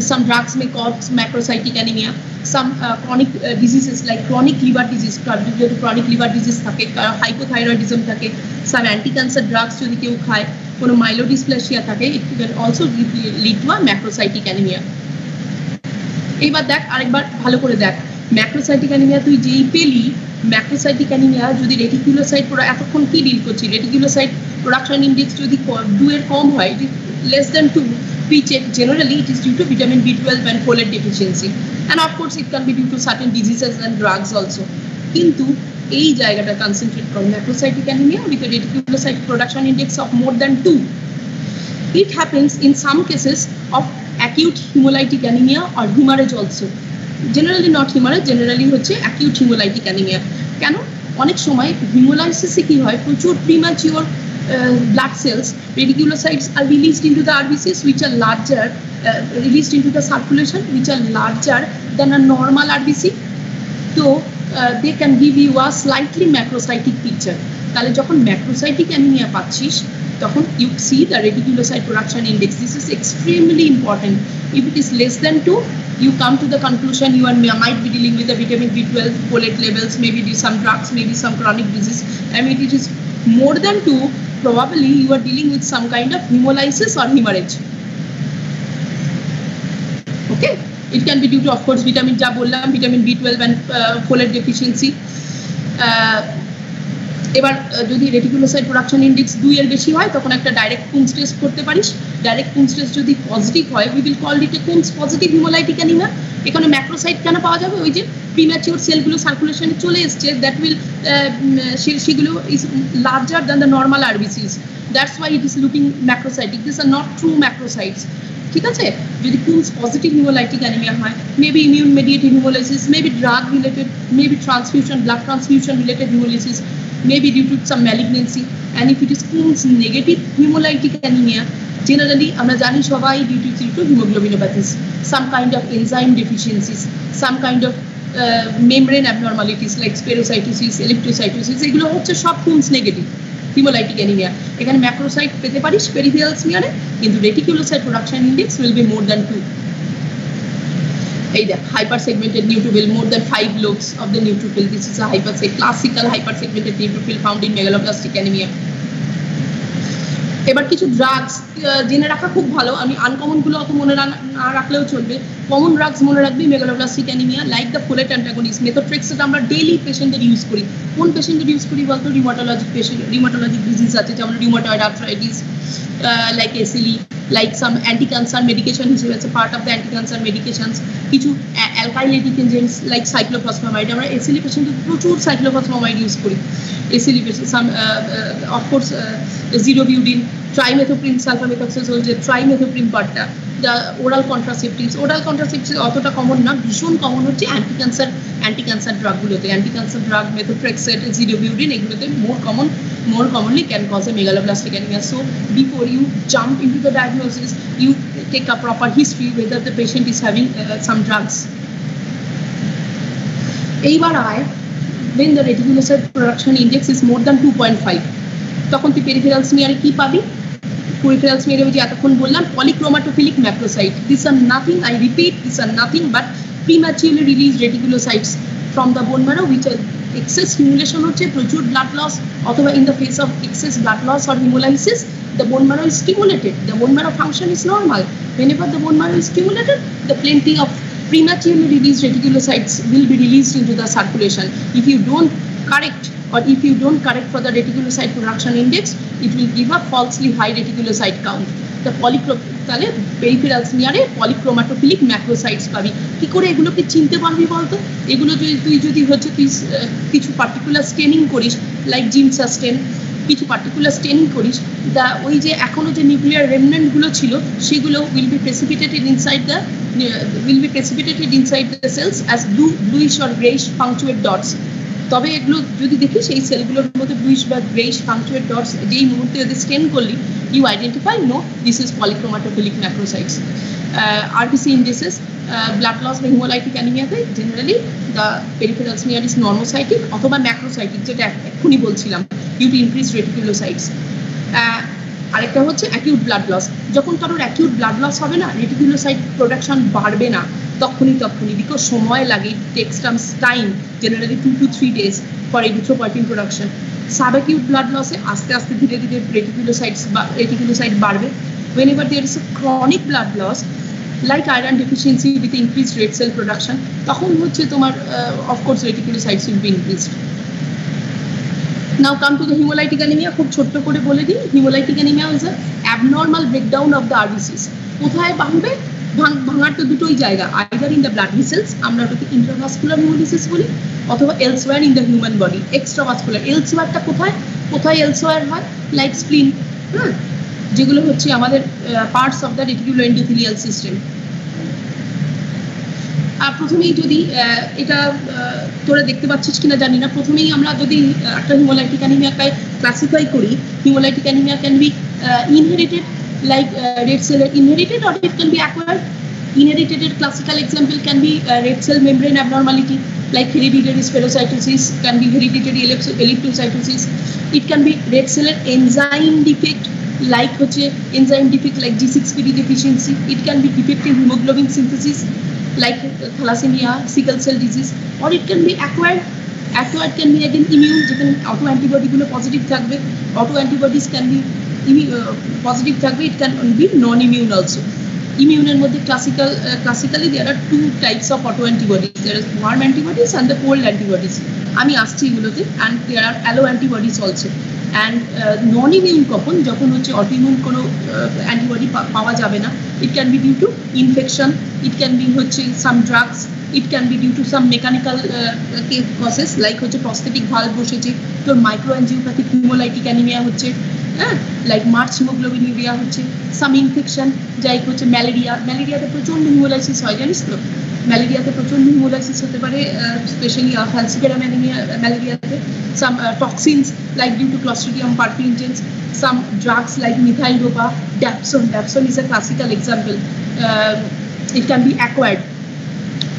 some drugs may cause macrocytic anemia some uh, chronic uh, diseases like chronic liver disease due to chronic liver disease থাকে hypothyroidism থাকে some anti cancer drugs যদি কেউ খায় কোনো myelodysplasia থাকে it can also lead to a macrocytic anemia এইবার দেখ, আরেকবার ভালো করে দেখ। ম্যাক্রোসাইটিক অ্যানিমিয়া তুই যেই পেলি ম্যাক্রোসাইটিক অ্যানিমিয়া যদি রেটিকুলোসাইট এতক্ষণ কি ডিল করছি রেটিকুলোসাইট প্রোডাকশন ইন্ডেক্স যদি দু কম হয় লেস দেন টু পিচের generally it is due to vitamin B twelve and folate deficiency and of course it can be due to certain diseases and drugs also কিন্তু এই জায়গাটা কনসেন্ট্রেট করো macrocytic anaemia with reticulocyte production index of more than two it happens in some cases of acute haemolytic anaemia R haemorrhage also generally not haemorrhage generally হচ্ছে অ্যাকিউট হিমোলাইটিক অ্যানিমিয়া কেন? অনেক সময় হিমোলাইসিসে কী হয়? প্রচুর premature blood cells reticulocytes are release into the RBCs which are larger release into the circulation which are larger than are normal RBC তো they can give you a slightly macrocytic picture তাহলে যখন ম্যাক্রোসাইটিক অ্যানিমিয়া পাচ্ছিস তখন you see the reticulocyte production index this is extremely important if it is less then to you come to the conclusion you are might be dealing with the vitamin B12 folate levels, maybe some drugs, maybe some chronic disease. I mean, it is more than two, probably you are dealing with some kind of hemolysis or hemorrhage. Okay, it can be due to, of course, vitamin যা বললাম vitamin B12 and uh, folate deficiency. Uh, এবার যদি রেটিকুলোসাইট প্রোডাকশন ইন্ডেক্স দুই এর বেশি হয়, তখন একটা ডাইরেক্ট কুমস টেস্ট করতে পারিস। ডাইরেক্ট কুমস টেস্ট যদি পজিটিভ হয় we will call it a Coombs positive haemolytic anaemia এখানে ম্যাক্রোসাইট কেন পাওয়া যাবে? ওই যে প্রিম্যাচিওর সেলগুলো সার্কুলেশনে চলে এসছে দ্যাট উইল সেগুলো is larger than the normal RBCs that's why it is looking macrocytic this are not true macrocytes ঠিক আছে? যদি কুমস পজিটিভ হিমোলাইটিক অ্যানিমিয়া হয় maybe immune mediated haemolysis maybe drug related maybe transfusion blood transfusion related haemolysis maybe due to some malignancy and if it is Crohn's negative hemolytic anemia generally আমরা জানি সবাই due to, due to hemoglobinopathies some kind of enzyme deficiencies some kind of uh, membrane like spherocytosis eleptocytosis এগুলো হচ্ছে সব Crohn's negative hemolytic anemia এখানে ম্যাক্রোসাইট পেতে পারিস পেরিফেরাল স্মিয়ারে কিন্তু reticulocyte production index will be more than two এই দেখ hyper segmented neutrophil more than five lobes of the neutrophil this is a hyper classical hyper segmented neutrophil found in megaloblastic anaemia এবার কিছু ড্রাগস জেনে রাখা খুব ভালো। আমি আনকমনগুলো অত মনে না রাখলেও চলবে। কমন ড্রাগস মনে রাখবি megaloblastic anaemia like the folate antagonist methotrexate আমরা ডেইলি পেশেন্টদের ইউজ করি। কোন পেশেন্টদের ইউজ করি বলতো? রিমোটোলজিক পেশেন্ট রিমোটোলজিক ডিজিজ আছে, যেমন rheumatoid arthritis like especially like some anti cancer medication হিসেবে আছে part of the anti cancer medications কিছু অ্যালকাইলেটিক এজেন্টস লাইক সাইক্লোফসফামাইড আমরা এসিলি পেশেন্টে প্রচুর সাইক্লোফসফামাইড ইউজ করি। Easily patient some of course zidovudine trimethoprim sulfamethoxazole যে ট্রাইমেথোপ্রিন পার্টটা ওরাল কন্ট্রাসেপটিভস ওরাল কন্ট্রাসেপটিভস অতটা কমন না ভীষণ কমন হচ্ছে anti cancer anti cancer ড্রাগগুলোতে anti cancer drug methotrexate zidovudine এগুলোতে more common more commonly can cause a megaloblastic anemia. So before you jump into the diagnosis, you take a proper history whether the patient is having uh, some drugs. এইবার আয় when the reticulocyte production index is more than 2.5 তখন তুই পেরিফেরাল স্মিয়ারে কি পাবি peripheral smear যে এতক্ষণ বললাম polychromatophilic macrocyte these are nothing I repeat these are nothing but prematurely released reticulocytes from the bone marrow which are excess stimulation হচ্ছে প্রচুর blood loss অথবা in the face of excess blood loss or hemolysis the bone marrow is stimulated the bone marrow function is normal whenever the bone marrow is stimulated the plenty of prematurely released reticulocytes will be released into the circulation if you don't correct or if you don't correct for the reticulocyte production index, it will give a falsely high reticulocyte count. The polychrom তাহলে পেরিফেরাল স্মিয়ারে পলিক্রোমাটোফিলিক ম্যাক্রোসাইটস পাবি। কি করে এগুলোকে চিনতে পারবি বলতো? এগুলো যদি তুই যদি হচ্ছে তুই কিছু পার্টিকুলার স্টেনিং করিস লাইক জিম সাস্টেন কিছু পার্টিকুলার স্টেনিং করিস দা ওই যে এখনও যে নিউক্লিয়ার রেমনেন্টগুলো ছিল, সেগুলো will be precipitated inside the will be precipitated inside the cells as blue bluish or greyish punctate dots তবে এগুলো যদি দেখিস সেই সেলগুলোর মধ্যে বুইশ বা গ্রেইশ পাংচুয়েট ডটস যেই মুহূর্তে যদি স্টেন করলি you identify no this is polychromatophilic macrocytes RTC indices blood loss বা haemolytic অ্যানিমিয়াতে generally the peripherals near is normocytic অথবা ম্যাক্রোসাইটিক যেটা এক্ষুনি বলছিলাম ইউ টু ইনক্রিজ রেটিকুলোসাইটস আরেকটা হচ্ছে অ্যাকিউট ব্লাড লস যখন কারোর অ্যাকিউট ব্লাড লস হবে না রেটিকুলোসাইট প্রোডাকশন বাড়বে না, তখনই তখনই বিকজ সময় লাগে takes terms time generally two to three days for erythropoietin production subacute blood লসে আস্তে আস্তে ধীরে ধীরে রেটিকুলোসাইটস বা রেটিকুলোসাইট বাড়বে। Whenever there is a chronic blood loss like iron deficiency with increase red cell production তখন হচ্ছে তোমার of course reticulocytes will be increased now come to the haemolytic anaemia খুব ছোট্ট করে বলে দিই। Haemolytic anaemia is abnormal breakdown of the RBCs কোথায় ভাঙবে? ভাঙার তো দুটোই জায়গা। Either in the blood vessels আমরা ওটাকে ইন্ট্রাভাস্কুলার হিমোলিসিস বলি, অথবা elsewhere in the human body extra vascular এলসওয়ারটা কোথায়? কোথায় এলসওয়ার হয়? লাইক স্প্লিন হ্যাঁ যেগুলো হচ্ছে আমাদের parts of the reticulo endothelial system আর প্রথমেই যদি এটা তোরা দেখতে পাচ্ছিস কিনা জানি না। প্রথমেই আমরা যদি একটা হিমোলাইটিক অ্যানিমিয়াকে ক্লাসিফাই করি, haemolytic anaemia can be inherited like red cell inherited or it can be acquired inherited এর classical example can be red cell membrane abnormality like hereditary spherocytosis can be hereditary elliptocytosis it can be red সেলের এনজাইম ডিফেক্ট লাইক হচ্ছে enzyme defect like G six PD deficiency it can be defective haemoglobin synthesis like, thalassemia, sickle cell disease, or it can be acquired acquired can be again immune, যেখানে অটো অ্যান্টিবডি গুলো পজিটিভ থাকবে auto antibodies can be positive থাকবে it can be non immune also ইমিউনের মধ্যে classical classically there are two types of auto antibodies there are warm antibodies and the cold antibodies আমি আসছি এগুলোতে and there are allo antibodies also and non immune কখন? যখন হচ্ছে অটোইমিউন কোনো অ্যান্টিবডি পাওয়া যাবে না it can be due to infection it can be হচ্ছে some drugs it can be due to some mechanical process like হচ্ছে প্রস্থেটিক ভাল্ব বসেছে, তোর মাইক্রো অ্যাঞ্জিওপ্যাথিক হিমোলাইটিক অ্যানিমিয়া হচ্ছে হ্যাঁ? লাইক মার্চ হিমোগ্লোবিন ইউরিয়া হচ্ছে সাম ইনফেকশন যাই হচ্ছে ম্যালেরিয়া ম্যালেরিয়াতে প্রচণ্ড হিমোলাইসিস হয়, জানিস তো? ম্যালেরিয়াতে প্রচুর নিউমোলাইসিস হতে পারে specially malaria ম্যালেরিয়াতে। Some toxins like due to clostridium perfringens some drugs like methyl dopa dapsone dapsone is a classical example it can be acquired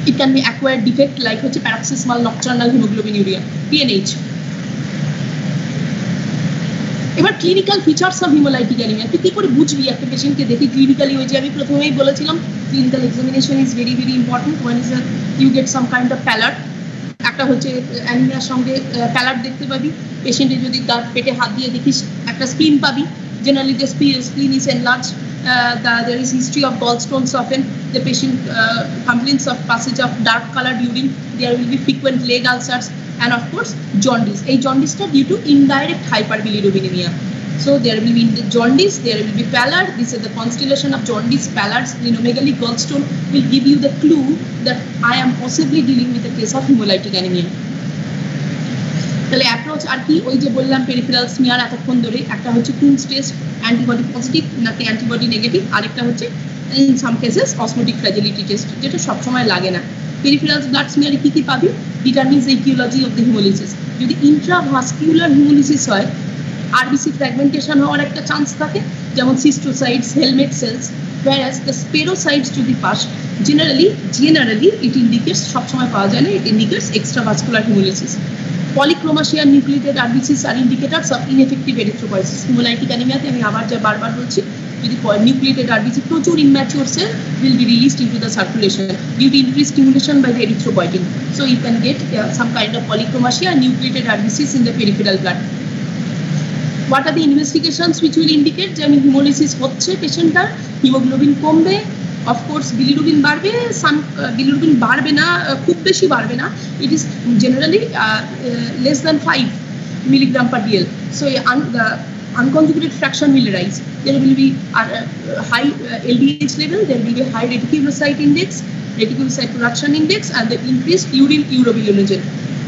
it can be acquired defect like হচ্ছে paroxysmal nocturnal hemoglobin urea PNH এবার clinical features of haemolytic anaemia তুই কি করে বুঝবি একটা পেশেন্টকে দেখি ক্লিনিক্যালি ওই যে আমি প্রথমেই বলেছিলাম clinical examination is very very important one is you get some kind of pallor একটা হচ্ছে অ্যানিমিয়ার সঙ্গে প্যালার দেখতে পাবি। পেশেন্টে যদি তার পেটে হাত দিয়ে দেখিস একটা স্ক্রিন পাবি। Generally the spleen is enlarge uh, the, there is history of gallstones often. The patient uh, complains of passage of dark colored urine. There will be frequent leg ulcers and of course jaundice. A jaundice due to indirect hyperbilirubinemia. So there will be jaundice, there will be pallor. This is the constellation of jaundice, pallor, splenomegaly, gallstone will give you the clue that I am possibly dealing with a case of hemolytic anemia. তাহলে অ্যাপ্রোচ আর কি? ওই যে বললাম পেরিফেরাল স্মিয়ার এতক্ষণ ধরে, একটা হচ্ছে কুইন্স টেস্ট অ্যান্টিবডি পজিটিভ নাকি অ্যান্টিবডি নেগেটিভ আরেকটা হচ্ছে in some cases osmotic fragility test যেটা সবসময় লাগে না। পেরিফেরাল ব্লাড স্মিয়ারে কী কী পাবি? Determines aetiology of the haemolysis যদি ইন্ট্রাভাস্কিউলার হিমোলিসিস হয় আরবিসি ফ্র্যাগমেন্টেশন হওয়ার একটা চান্স থাকে, যেমন schistocytes helmet cells whereas the spherocytes যদি পাস, generally generally it indicates, সবসময় পাওয়া যায় না, it indicates extravascular hemolysis Polychromasia and nucleated RBCs are indicators of ineffective erythropoiesis. Hemolytic anemia আমি আবার যা বারবার বলছি যদি nucleated RBC প্রচুর immature cell will be released into the circulation due to increased stimulation by the erythropoietin. So you can get uh, some kind of polychromasia and nucleated RBCs in the peripheral blood. What are the investigations which will indicate যে আমি হিমোলিসিস হচ্ছে পেশেন্টটার হিমোগ্লোবিন কমবে অফকোর্স বিলিরুবিন বাড়বে সান বিলিরুবিন বাড়বে না খুব বেশি বাড়বে না। It is generally less than five milligram per dl so unconjugated fraction will rise there will be high LDH level there will be high reticulocyte index reticulocyte production index and the increase urine urobilinogen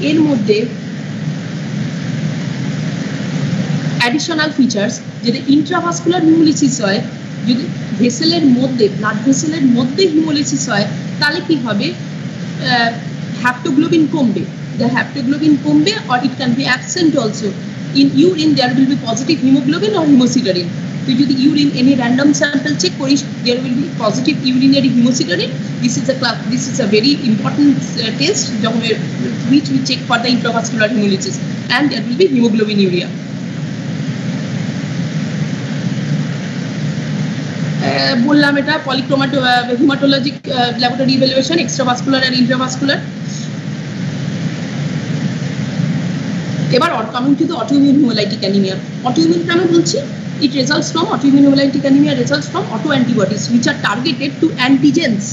এর মধ্যে অ্যাডিশনাল ফিচার্স যদি ইন্ট্রাভাসকুলার নিউলিসিস হয়, যদি ভেসেলের মধ্যে ব্লাড ভেসেলের মধ্যে হিমোলিসিস হয় তাহলে কি হবে হ্যাপ্টোগ্লোবিন কমবে the haptoglobin কমবে or it can be absent also in urine there will be positive hemoglobin or hemosiderin তুই যদি urine any random sample check করিস there will be positive urinary haemosiderin this is a this is a very important test যখন which we check for the intravascular hemolysis and there will be hemoglobin urea বললাম এটা polychromato haematologic laboratory evaluation extravascular আর ইন্ট্রাভাস্কুলার এবার coming to the autoimmune haemolytic anaemia autoimmune কেন বলছি, it results from autoimmune anemia, results from auto antibodies which are targeted to antigens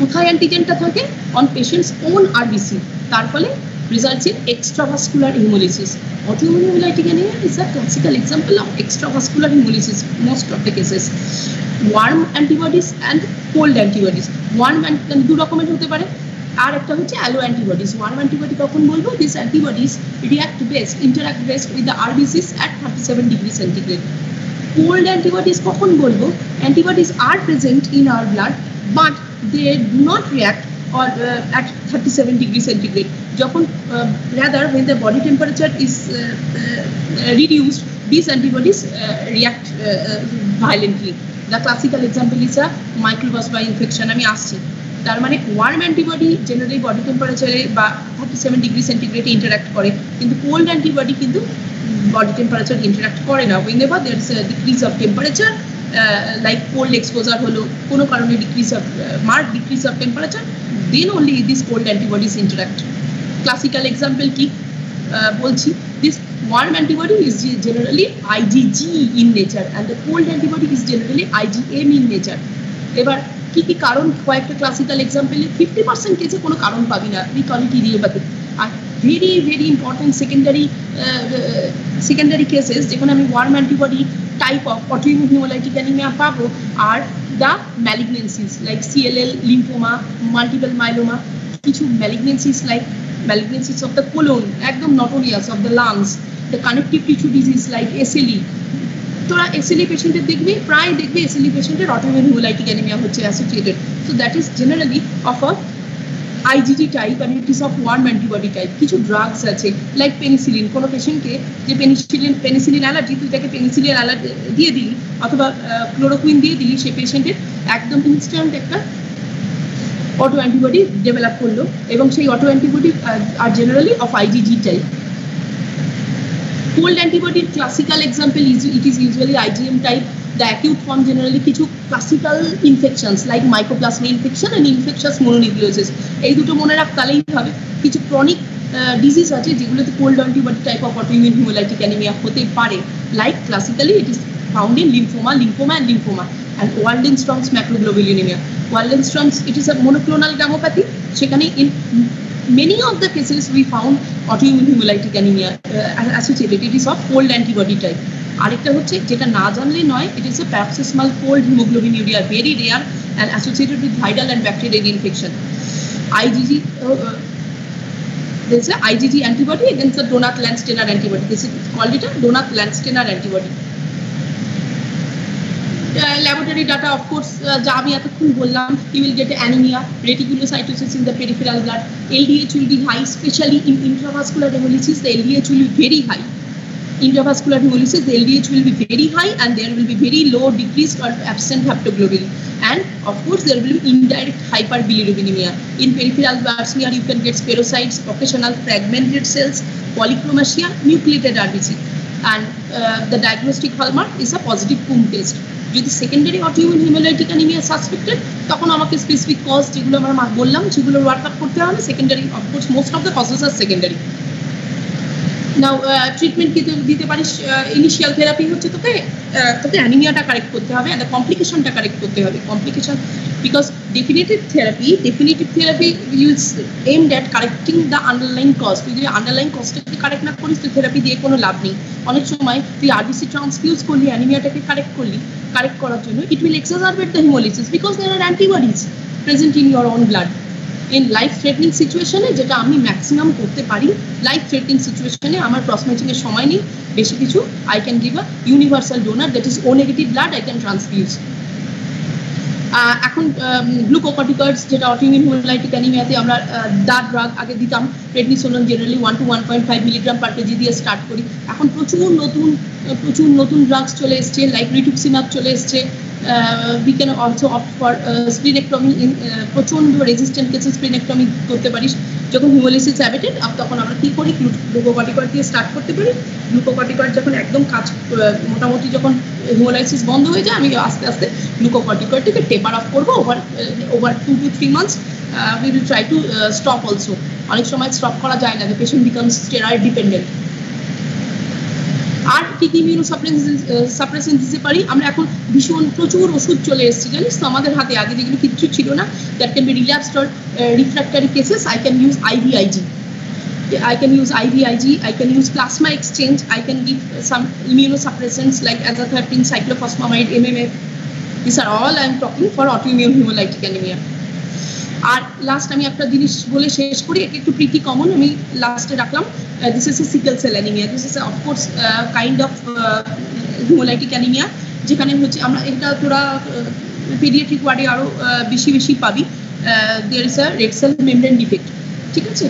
কোথায় অ্যান্টিজেনটা থাকে? অন পেশেন্টস ওন আরবিসি তার ফলে results in extravascular hemolysis autoimmune hemolytic anemia is a classical example of extravascular hemolysis most of the cases warm antibodies and cold antibodies warm দু রকমের হতে পারে আর একটা হচ্ছে অ্যালো অ্যান্টিবডিস ওয়ার্ম অ্যান্টিবডি কখন বলব this antibodies react best interact best with the RBCs at thirty seven degree centigrade cold antibodies কখন বলব antibodies are present in our blood but they do not react or uh, at 37 degree centigrade যখন when the body temperature is uh, uh, reduced these antibodies uh, react uh, uh, violently. The classical microbacterial infection. আমি আসছি। তার মানে ওয়ার্ম অ্যান্টিবডি জেনারেলি বডি টেম্পারেচারে বা থার্টি সেভেন ডিগ্রি সেন্টিগ্রেডে ইন্টারাক্ট করে। কিন্তু কোল্ড অ্যান্টিবডি কিন্তু বডি টেম্পারেচার ইন্টারাক্ট করে না। Whenever there is decrease of temperature like cold exposure হলো কোনো কারণে decrease of mark decrease of temperature then only this cold antibodies interact classical example কি? বলছি this warm antibody is generally IgG in nature and the cold antibody is generally IgM in nature. এবার, কি কি কারণ কয়েকটা ক্লাসিক্যাল এক্সাম্পলে ফিফটি পার্সেন্ট কেসে কোনো কারণ পাবি না রিকলিটি ইডিওপ্যাথি আর very very important secondary secondary cases যেখানে আমি warm antibody type of haemolytic anaemia পাবো আর the malignancies like CLL lymphoma multiple myeloma কিছু malignancies like malignancies of the colon একদম notorious of the lungs the connective tissue disease like SLE তোরা এসএলই পেশেন্টের দেখবি, প্রায় দেখবি এসএলই পেশেন্টের অটোইমিউন হিমোলাইটিক অ্যানিমিয়া হচ্ছে associated so that is generally of a IgG type and it is of warm antibody type কিছু ড্রাগস আছে লাইক পেনিসিলিন কোনো পেশেন্টকে যে পেনিসিলিন পেনিসিলিন অ্যালার্জি তুই তাকে পেনিসিলিন অ্যালার্জি দিয়ে দিলি, অথবা ক্লোরোকুইন দিয়ে দিলি, সেই পেশেন্টের একদম ইনস্ট্যান্ট একটা অটো অ্যান্টিবডি ডেভেলপ করল এবং সেই auto antibody are generally of IgG type cold অ্যান্টিবডির classical example is it is usually IgM type the acute form generally কিছু classical infections like mycoplasma infection and infectious mononucleosis এই দুটো মনে রাখতালেই হবে। কিছু ক্রনিক ডিজিজ আছে যেগুলোতে cold antibody type of autoimmune haemolytic anaemia হতে পারে। Like classically it is found in lymphoma lymphoma and lymphoma and Waldenstrom's macroglobulinaemia Waldenstrom's it is a monoclonal gammopathy সেখানে in many of the cases we found autoimmune hemolytic anemia uh, associated it is of cold antibody type আরেকটা হচ্ছে যেটা না জানলে নয় it is a paroxysmal cold hemoglobin urea very rare and associated with viral and bacterial infection IgG uh, uh, there is a IgG antibody against the Donat Landsteiner antibody this is called it a Donat Landsteiner antibody laboratory data of course যা আমি এতক্ষণ বললাম you will get anemia reticulocytosis in the peripheral blood LDH will be high especially in intravascular hemolysis the LDH will be very high intravascular hemolysis, the LDH will be very high and there will be very low decreased or absent haptoglobin. And of course, there will be indirect hyperbilirubinemia. In peripheral blood smear, you can get spherocytes, occasional fragmented cells, polychromasia, nucleated RBC. And uh, the diagnostic hallmark is a positive PUM test. যদি secondary autoimmune haemolytic anaemia suspected তখন আমাকে স্পেসিফিক কজ যেগুলো আমরা বললাম, সেগুলো ওয়ার্ক আপ করতে হবে। Secondary of course most of the causes are secondary now treatment কি দিতে পারিস ইনিশিয়াল থেরাপি হচ্ছে তোকে তোকে অ্যানিমিয়াটা কারেক্ট করতে হবে অ্যান্ড কমপ্লিকেশনটা কারেক্ট করতে হবে। Complication because definitive therapy definitive therapy is aimed at correcting the underlying cause তুই যদি আন্ডারলাইন কজটাকে কারেক্ট না করিস, তুই থেরাপি দিয়ে কোনো লাভ নেই। অনেক সময় তুই আরবিসি ট্রান্সফিউজ করলি অ্যানিমিয়াটাকে কারেক্ট করলি কারেক্ট করার জন্য it will exacerbate the haemolysis because there are antibodies present in your own blood in life threatening সিচুয়েশনে যেটা আমি ম্যাক্সিমাম করতে পারি লাইফ থ্রেটনিং সিচুয়েশনে আমার ক্রস ম্যাচিংয়ের সময় নেই। বেশি কিছু I can give a universal donor that is O negative blood I can transfuse এখন গ্লুকোকটিকয়েডস যেটা অটিমিউন হিমোলাইটিক অ্যানিমিয়াতে আমরা দা ড্রাগ আগে দিতাম। Prednisolone generally one to one point five milligram per kg দিয়ে স্টার্ট করি। এখন প্রচুর নতুন প্রচুর নতুন ড্রাগস চলে এসছে লাইক রিটুক্সিমাপ চলে এসছে। We can also opt for splenectomy প্রচণ্ড রেজিস্ট্যান্ট কেসে স্প্রিনেক্টমি করতে পারিস। যখন হিমোলিসিস অ্যাবেটেড তখন আমরা কী করি? গ্লুকোকটিকয়েড দিয়ে স্টার্ট করতে পারি। গ্লুকোকটিকয়েড যখন একদম কাজ মোটামুটি যখন হিমোলাইসিস বন্ধ হয়ে যায়, আমি আস্তে আস্তে গ্লুকোকটিকয়েডটিকে টেপার অফ করব over over two two three months we will try to stop also অনেক সময় স্টপ করা যায় না the patient becomes steroid dependent আর কি কি মিউরো সাপ্রেশন দিতে পারি? আমরা এখন ভীষণ প্রচুর ওষুধ চলে এসেছে, জানিস তো? আমাদের হাতে আগে যেগুলো কিচ্ছু ছিল না। That can be relapsed refractory cases I can use IVIG I can use IVIG I can use plasma exchange I can give some immunosuppression like azathioprine cyclophosphamide MMF this are all I am talking for autoimmune haemolytic anaemia R last আমি একটা জিনিস বলে শেষ করি এটা একটু প্রিটি কমন আমি লাস্টে রাখলাম। This is a sickle cell anaemia this is of course kind of haemolytic anaemia যেখানে হচ্ছে আমরা, এটা তোরা পেডিয়াট্রিক ওয়ার্ডে আরও বেশি বেশি পাবি। There is a red cell membrane defect ঠিক আছে?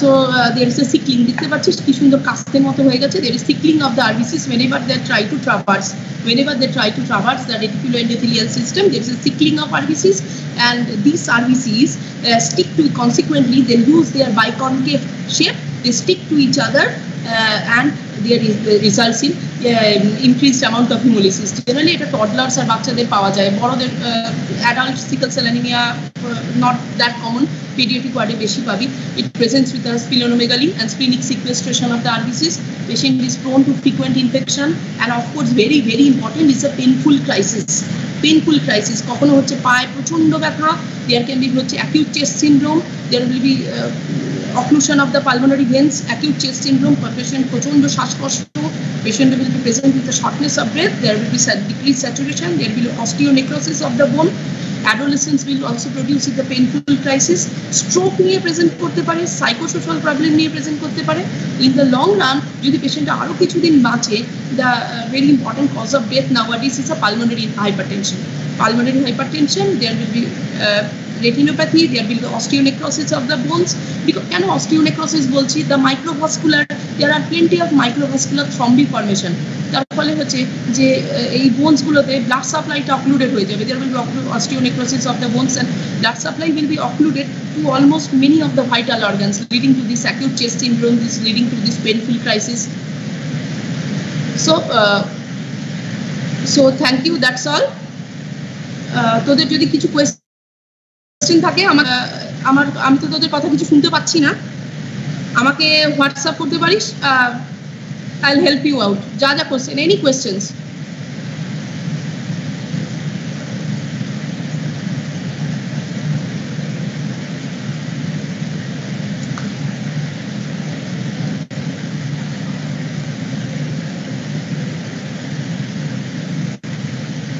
সো দের ইস এ সিকলিং দেখতে পাচ্ছিস কি সুন্দর কাস্তের মতো হয়ে গেছে there is sickling of the RBCs whenever they try to traverse whenever they try to traverse the reticuloendothelial system there is a sickling of RBCs and these RBCs uh, stick to consequently they lose their biconcave shape they stick to each other uh, and there is the results in uh, increased amount of hemolysis generally এটা toddlers আর বাচ্চাদের পাওয়া যায় বড়দের adult sickle cell anemia not that common pediatric ওয়ার্ডে বেশি পাবি it presents with a splenomegaly and splenic sequestration of the RBCs patient is prone to frequent infection and of course very very important is a painful crisis painful crisis কখনো হচ্ছে পায়ে প্রচণ্ড ব্যথা দেয়ার ক্যান বি হচ্ছে acute chest syndrome there will be occlusion of the pulmonary veins patient will be present with a shortness of breath there will be decreased saturation there will be osteonecrosis of the bone adolescence will also produce the painful crisis stroke নিয়ে প্রেজেন্ট করতে পারে সাইকোসোশ্যাল প্রবলেম নিয়ে প্রেজেন্ট করতে পারে। ইন দ্য লং রান যদি পেশেন্টটা আরও কিছুদিন বাঁচে the very important cause of death nowadays is a pulmonary hypertension pulmonary hypertension there will be retinopathy there will be osteonecrosis of the bones because কেন osteonecrosis বলছি the microvascular there are plenty of microvascular thrombi formation তার ফলে হচ্ছে যে এই বোনসগুলোতে ব্লাড সাপ্লাইটা অক্লুডেড হয়ে যাবে be osteonecrosis of the bones and blood supply will be occluded to almost many of the vital organs leading to this acute chest syndrome this leading to this painful crisis so uh, so thank you that's all uh, তোদের যদি কিছু কোয়েশ্চেন কোয়েশ্চেন থাকে। আমার আমার, আমি তো তোদের কথা কিছু শুনতে পাচ্ছি না। আমাকে হোয়াটসঅ্যাপ করতে পারিস? আই হেল্প ইউ আউট যা যা কোয়েশ্চেন এনি কোয়েশ্চেন্স